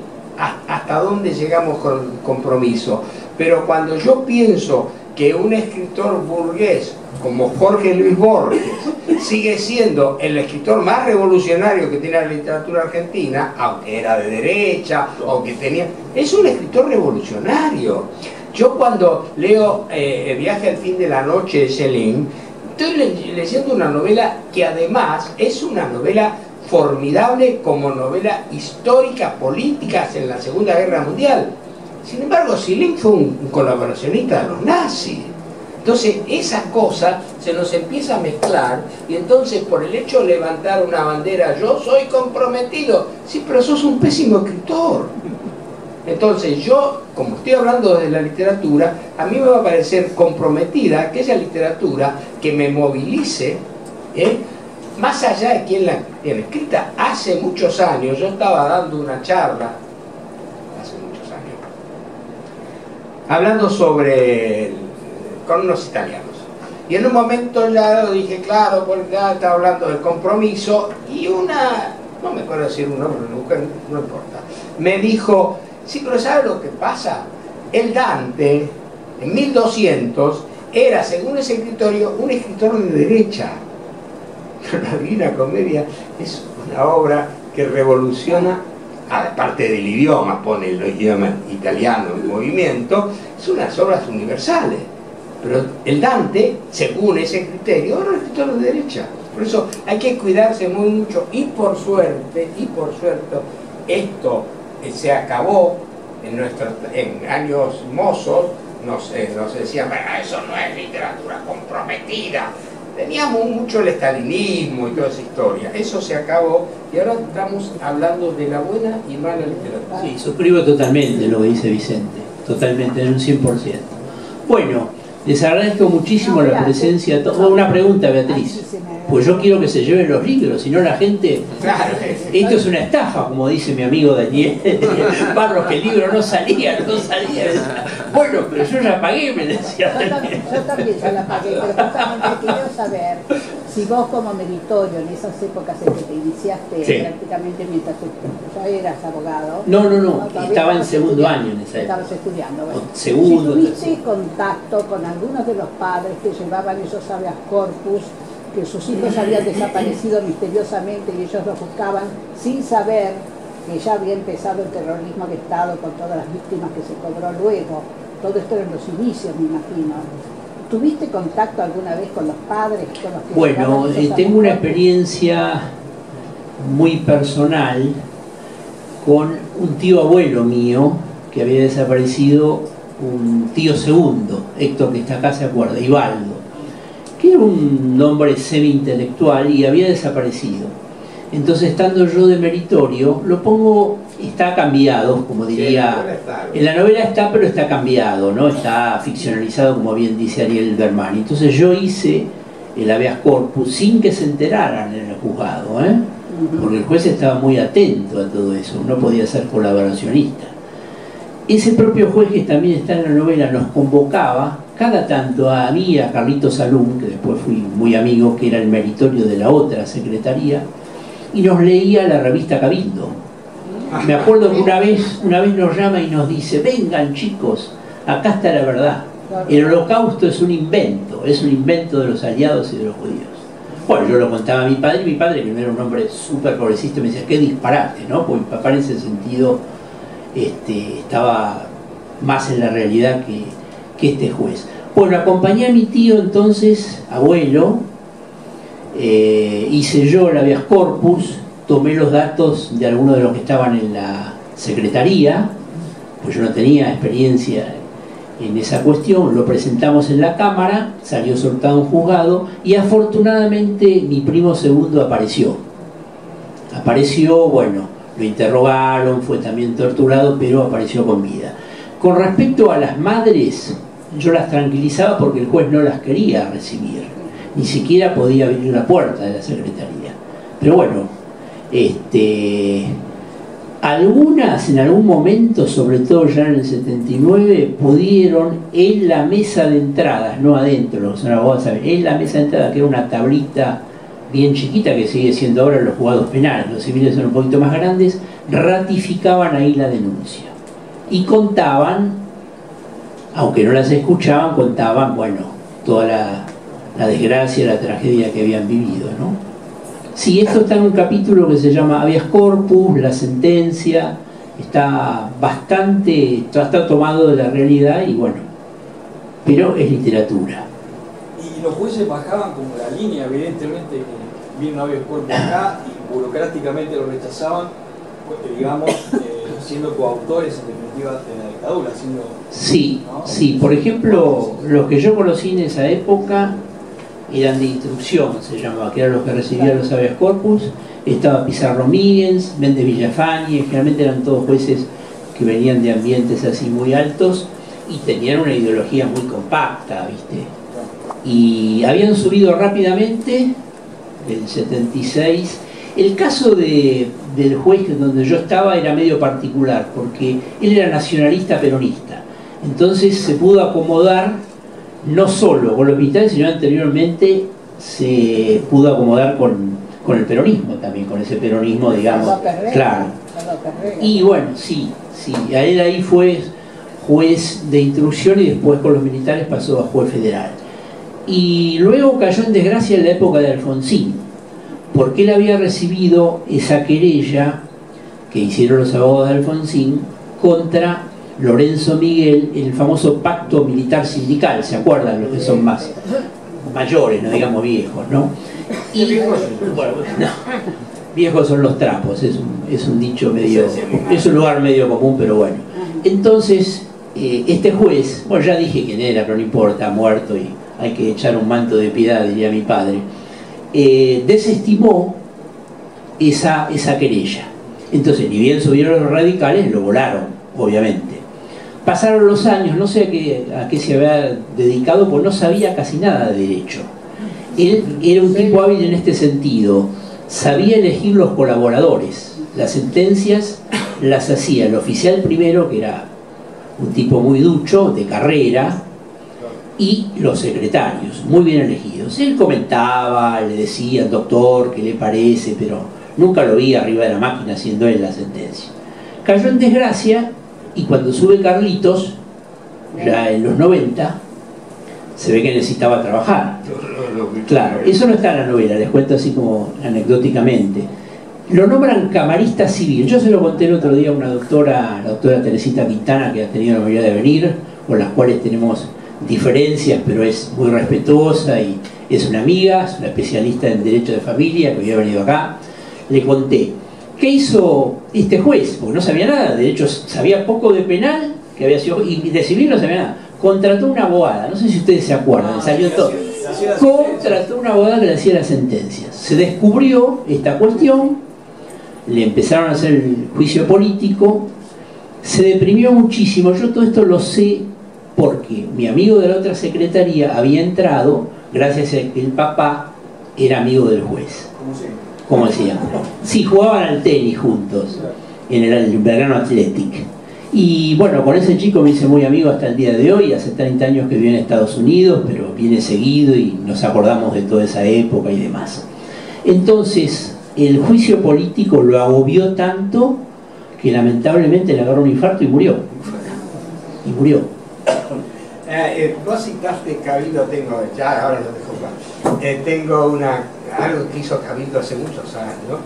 [SPEAKER 2] hasta dónde llegamos con compromiso, pero cuando yo pienso que un escritor burgués como Jorge Luis Borges sigue siendo el escritor más revolucionario que tiene la literatura argentina, aunque era de derecha, aunque tenía... Es un escritor revolucionario. Yo cuando leo eh, viaje al fin de la noche de Céline, estoy le- leyendo una novela que además es una novela formidable como novela histórica, política en la Segunda Guerra Mundial. Sin embargo, Céline fue un colaboracionista de los nazis. Entonces, esas cosas se nos empieza a mezclar y entonces por el hecho de levantar una bandera, yo soy comprometido, sí, pero sos un pésimo escritor. Entonces yo, como estoy hablando desde la literatura, a mí me va a parecer comprometida aquella literatura que me movilice, ¿eh? más allá de quien la escrita. Hace muchos años yo estaba dando una charla, hace muchos años, hablando sobre, con unos italianos. Y en un momento ya dije, claro, porque ya estaba hablando del compromiso, y una, no me puedo decir un una mujer, no importa. Me dijo, sí, pero ¿sabe lo que pasa? El Dante, en 1200, era, según ese escritorio, un escritor de derecha. La Divina Comedia es una obra que revoluciona, aparte del idioma, pone el idioma italiano en movimiento, son unas obras universales. Pero el Dante, según ese criterio, era un escritor de derecha. Por eso hay que cuidarse muy mucho y por suerte, y por suerte, esto eh, se acabó en nuestros años mozos, nos, eh, nos decían, bueno, eso no es literatura comprometida. Teníamos mucho el estalinismo y toda esa historia. Eso se acabó y ahora estamos hablando de la buena y mala literatura.
[SPEAKER 3] Sí, suscribo totalmente lo que dice Vicente, totalmente, en un 100%. Bueno, les agradezco muchísimo la presencia. oh, Una pregunta, Beatriz. Pues yo quiero que se lleven los libros, si no la gente...
[SPEAKER 2] Claro,
[SPEAKER 3] Esto es una estafa, como dice mi amigo Daniel Barros, que el libro no salía, no salía. Bueno, pero yo ya pagué, me decía
[SPEAKER 8] Yo también, yo también ya la pagué, pero justamente quiero saber si vos como meritorio en esas épocas en que te iniciaste
[SPEAKER 3] Sí.
[SPEAKER 8] prácticamente mientras tú ya eras abogado.
[SPEAKER 3] No, no, no, estaba en segundo año en esa época.
[SPEAKER 8] Estabas estudiando, bueno.
[SPEAKER 3] O segundo,
[SPEAKER 8] Si tuviste
[SPEAKER 3] tercero.
[SPEAKER 8] contacto con algunos de los padres que llevaban esos habeas corpus, que sus hijos habían desaparecido misteriosamente y ellos los buscaban sin saber que ya había empezado el terrorismo de Estado con todas las víctimas que se cobró luego. Todo esto eran los inicios, me imagino. ¿Tuviste contacto alguna vez con los padres? Con los que
[SPEAKER 3] Bueno, eh, tengo una experiencia muy personal con un tío abuelo mío que había desaparecido, un tío segundo, Héctor que está acá se acuerda, Ibaldo, que era un hombre semi-intelectual y había desaparecido. Entonces, estando yo de meritorio, lo pongo, está cambiado, como diría... En la novela está, pero está cambiado, ¿no? Está ficcionalizado, como bien dice Ariel Berman. Entonces yo hice el habeas corpus sin que se enteraran en el juzgado, ¿eh? Porque el juez estaba muy atento a todo eso, no podía ser colaboracionista. Ese propio juez que también está en la novela nos convocaba cada tanto a mí a Carlito Salum, que después fui muy amigo, que era el meritorio de la otra secretaría, y nos leía la revista Cabildo. Me acuerdo que una vez, una vez nos llama y nos dice, vengan chicos, acá está la verdad. El holocausto es un invento, es un invento de los aliados y de los judíos. Bueno, yo lo contaba a mi padre, y mi padre, que no era un hombre súper progresista, me decía, qué disparate, ¿no? Porque mi papá en ese sentido este, estaba más en la realidad que, que este juez. Bueno, acompañé a mi tío entonces, abuelo, eh, hice yo el habeas corpus, tomé los datos de algunos de los que estaban en la secretaría, pues yo no tenía experiencia en esa cuestión, lo presentamos en la Cámara, salió soltado un juzgado y afortunadamente mi primo segundo apareció. Apareció, bueno, lo interrogaron, fue también torturado, pero apareció con vida. Con respecto a las madres, yo las tranquilizaba porque el juez no las quería recibir, ni siquiera podía abrir la puerta de la secretaría. Pero bueno, este, algunas en algún momento, sobre todo ya en el 79, pudieron en la mesa de entradas, no adentro, abogados saben, en la mesa de entrada, que era una tablita bien chiquita que sigue siendo ahora los juzgados penales, los civiles son un poquito más grandes, ratificaban ahí la denuncia. Y contaban, aunque no las escuchaban, contaban, bueno, toda la desgracia, la tragedia que habían vivido, ¿no? Sí, esto está en un capítulo que se llama Habeas Corpus, la sentencia, está bastante, está, tomado de la realidad y bueno, pero es literatura.
[SPEAKER 9] Y los jueces bajaban como la línea, evidentemente, que vino habeas corpus acá y burocráticamente lo rechazaban, pues, digamos, eh, siendo coautores en definitiva de la dictadura, siendo...
[SPEAKER 3] Sí, sí, por ejemplo, los que yo conocí en esa época eran de instrucción, se llamaba, que eran los que recibían los habeas corpus, estaba Pizarro Míguez, Méndez Villafañe, generalmente eran todos jueces que venían de ambientes así muy altos y tenían una ideología muy compacta, ¿viste? Y habían subido rápidamente, el 76. El caso de, del juez donde yo estaba era medio particular, porque él era nacionalista peronista. Entonces se pudo acomodar no solo con los militares, sino anteriormente se pudo acomodar con, con el peronismo también, con ese peronismo, digamos, claro. Y bueno, sí, sí, a él ahí fue juez de instrucción y después con los militares pasó a juez federal. Y luego cayó en desgracia en la época de Alfonsín, porque él había recibido esa querella que hicieron los abogados de Alfonsín contra Lorenzo Miguel, el famoso pacto militar sindical, ¿se acuerdan los que son más mayores, no digamos viejos, ¿no? Viejos son los trapos, es un, dicho medio, es un lugar medio común, pero bueno. Entonces, eh, este juez, bueno, ya dije quién era, pero no importa, muerto y hay que echar un manto de piedad, diría mi padre, eh, desestimó esa, esa querella. Entonces, ni bien subieron los radicales, lo volaron, obviamente. Pasaron los años, no sé a qué, a qué se había dedicado, porque no sabía casi nada de derecho. Él era un tipo hábil en este sentido, sabía elegir los colaboradores, las sentencias las hacía el oficial primero, que era un tipo muy ducho, de carrera, y los secretarios, muy bien elegidos. Él comentaba, le decía al doctor qué le parece, pero nunca lo vi arriba de la máquina haciendo él la sentencia. Cayó en desgracia y cuando sube Carlitos, ya en los 90, se ve que necesitaba trabajar. Claro, eso no está en la novela, les cuento así como anecdóticamente. Lo nombran camarista civil. Yo se lo conté el otro día a una doctora, la doctora Teresita Quintana, que ha tenido la oportunidad de venir, con las cuales tenemos diferencias, pero es muy respetuosa y es una amiga, es una especialista en derecho de familia que había venido acá. Le conté, ¿qué hizo este juez? Porque no sabía nada, de hecho sabía poco de penal, que había sido, y de civil no sabía nada. Contrató una abogada, no sé si ustedes se acuerdan, salió todo. Contrató una abogada que le hacía las sentencias. Se descubrió esta cuestión, le empezaron a hacer el juicio político, se deprimió muchísimo. Yo todo esto lo sé porque mi amigo de la otra secretaría había entrado gracias a que el papá era amigo del juez. ¿Cómo decían? Sí, jugaban al tenis juntos en el Belgrano Athletic. Y bueno, con ese chico me hice muy amigo hasta el día de hoy, hace 30 años que vive en Estados Unidos, pero viene seguido y nos acordamos de toda esa época y demás. Entonces, el juicio político lo agobió tanto que lamentablemente le agarró un infarto y murió. Y murió.
[SPEAKER 2] Eh, eh, vos citaste Cabildo, tengo, ya ahora lo dejo claro. Eh, tengo una, algo que hizo Cabildo hace muchos años.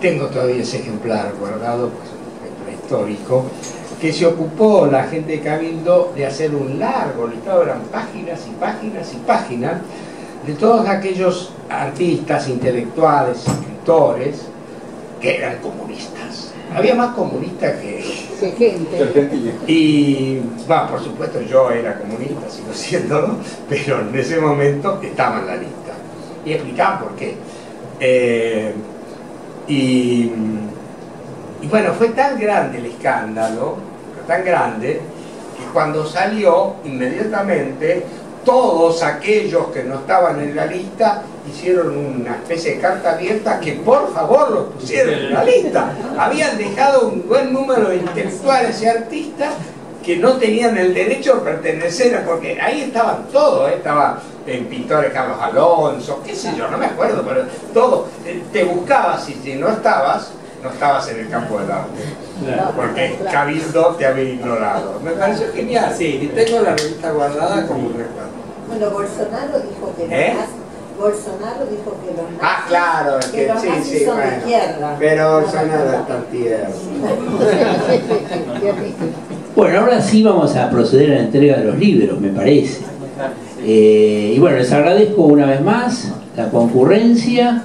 [SPEAKER 2] Tengo todavía ese ejemplar guardado, pues un ejemplar histórico, que se ocupó la gente de Cabildo de hacer un largo listado, eran páginas y páginas y páginas, de todos aquellos artistas, intelectuales, escritores, que eran comunistas. Había más comunistas que,
[SPEAKER 8] Gente.
[SPEAKER 2] y, va, por supuesto yo era comunista, sigo siéndolo, pero en ese momento estaba en la lista. Y explicaban por qué. Eh, y bueno, fue tan grande el escándalo, tan grande, que cuando salió, inmediatamente, todos aquellos que no estaban en la lista hicieron una especie de carta abierta que por favor los pusieran en la lista. Habían dejado un buen número de intelectuales y artistas que no tenían el derecho a pertenecer a, porque ahí estaban todos, ¿eh? estaba el pintor Carlos Alonso, qué sé yo, no me acuerdo, pero todo, eh, te buscabas y si no estabas, no estabas en el campo del arte, porque Cabildo te había ignorado. Me pareció genial, sí, y tengo la revista guardada como un recuerdo.
[SPEAKER 10] Bueno, Bolsonaro dijo que
[SPEAKER 2] ¿Eh?
[SPEAKER 10] Bolsonaro dijo que los nazis,
[SPEAKER 2] Ah, claro, es
[SPEAKER 10] que
[SPEAKER 2] que
[SPEAKER 10] los
[SPEAKER 2] sí,
[SPEAKER 10] nazis
[SPEAKER 2] sí,
[SPEAKER 10] son de
[SPEAKER 2] bueno.
[SPEAKER 10] izquierda.
[SPEAKER 2] Pero Bolsonaro es tan tierno.
[SPEAKER 3] Bueno, ahora sí vamos a proceder a la entrega de los libros, me parece. Eh, y bueno, les agradezco una vez más la concurrencia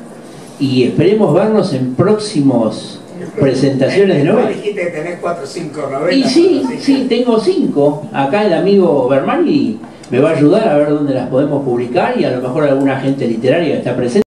[SPEAKER 3] y esperemos vernos en próximos presentaciones de novelas.
[SPEAKER 2] dijiste que tenés cuatro o cinco novelas.
[SPEAKER 3] Y sí, sí, tengo cinco. Acá el amigo Bermani me va a ayudar a ver dónde las podemos publicar y a lo mejor alguna gente literaria que está presente.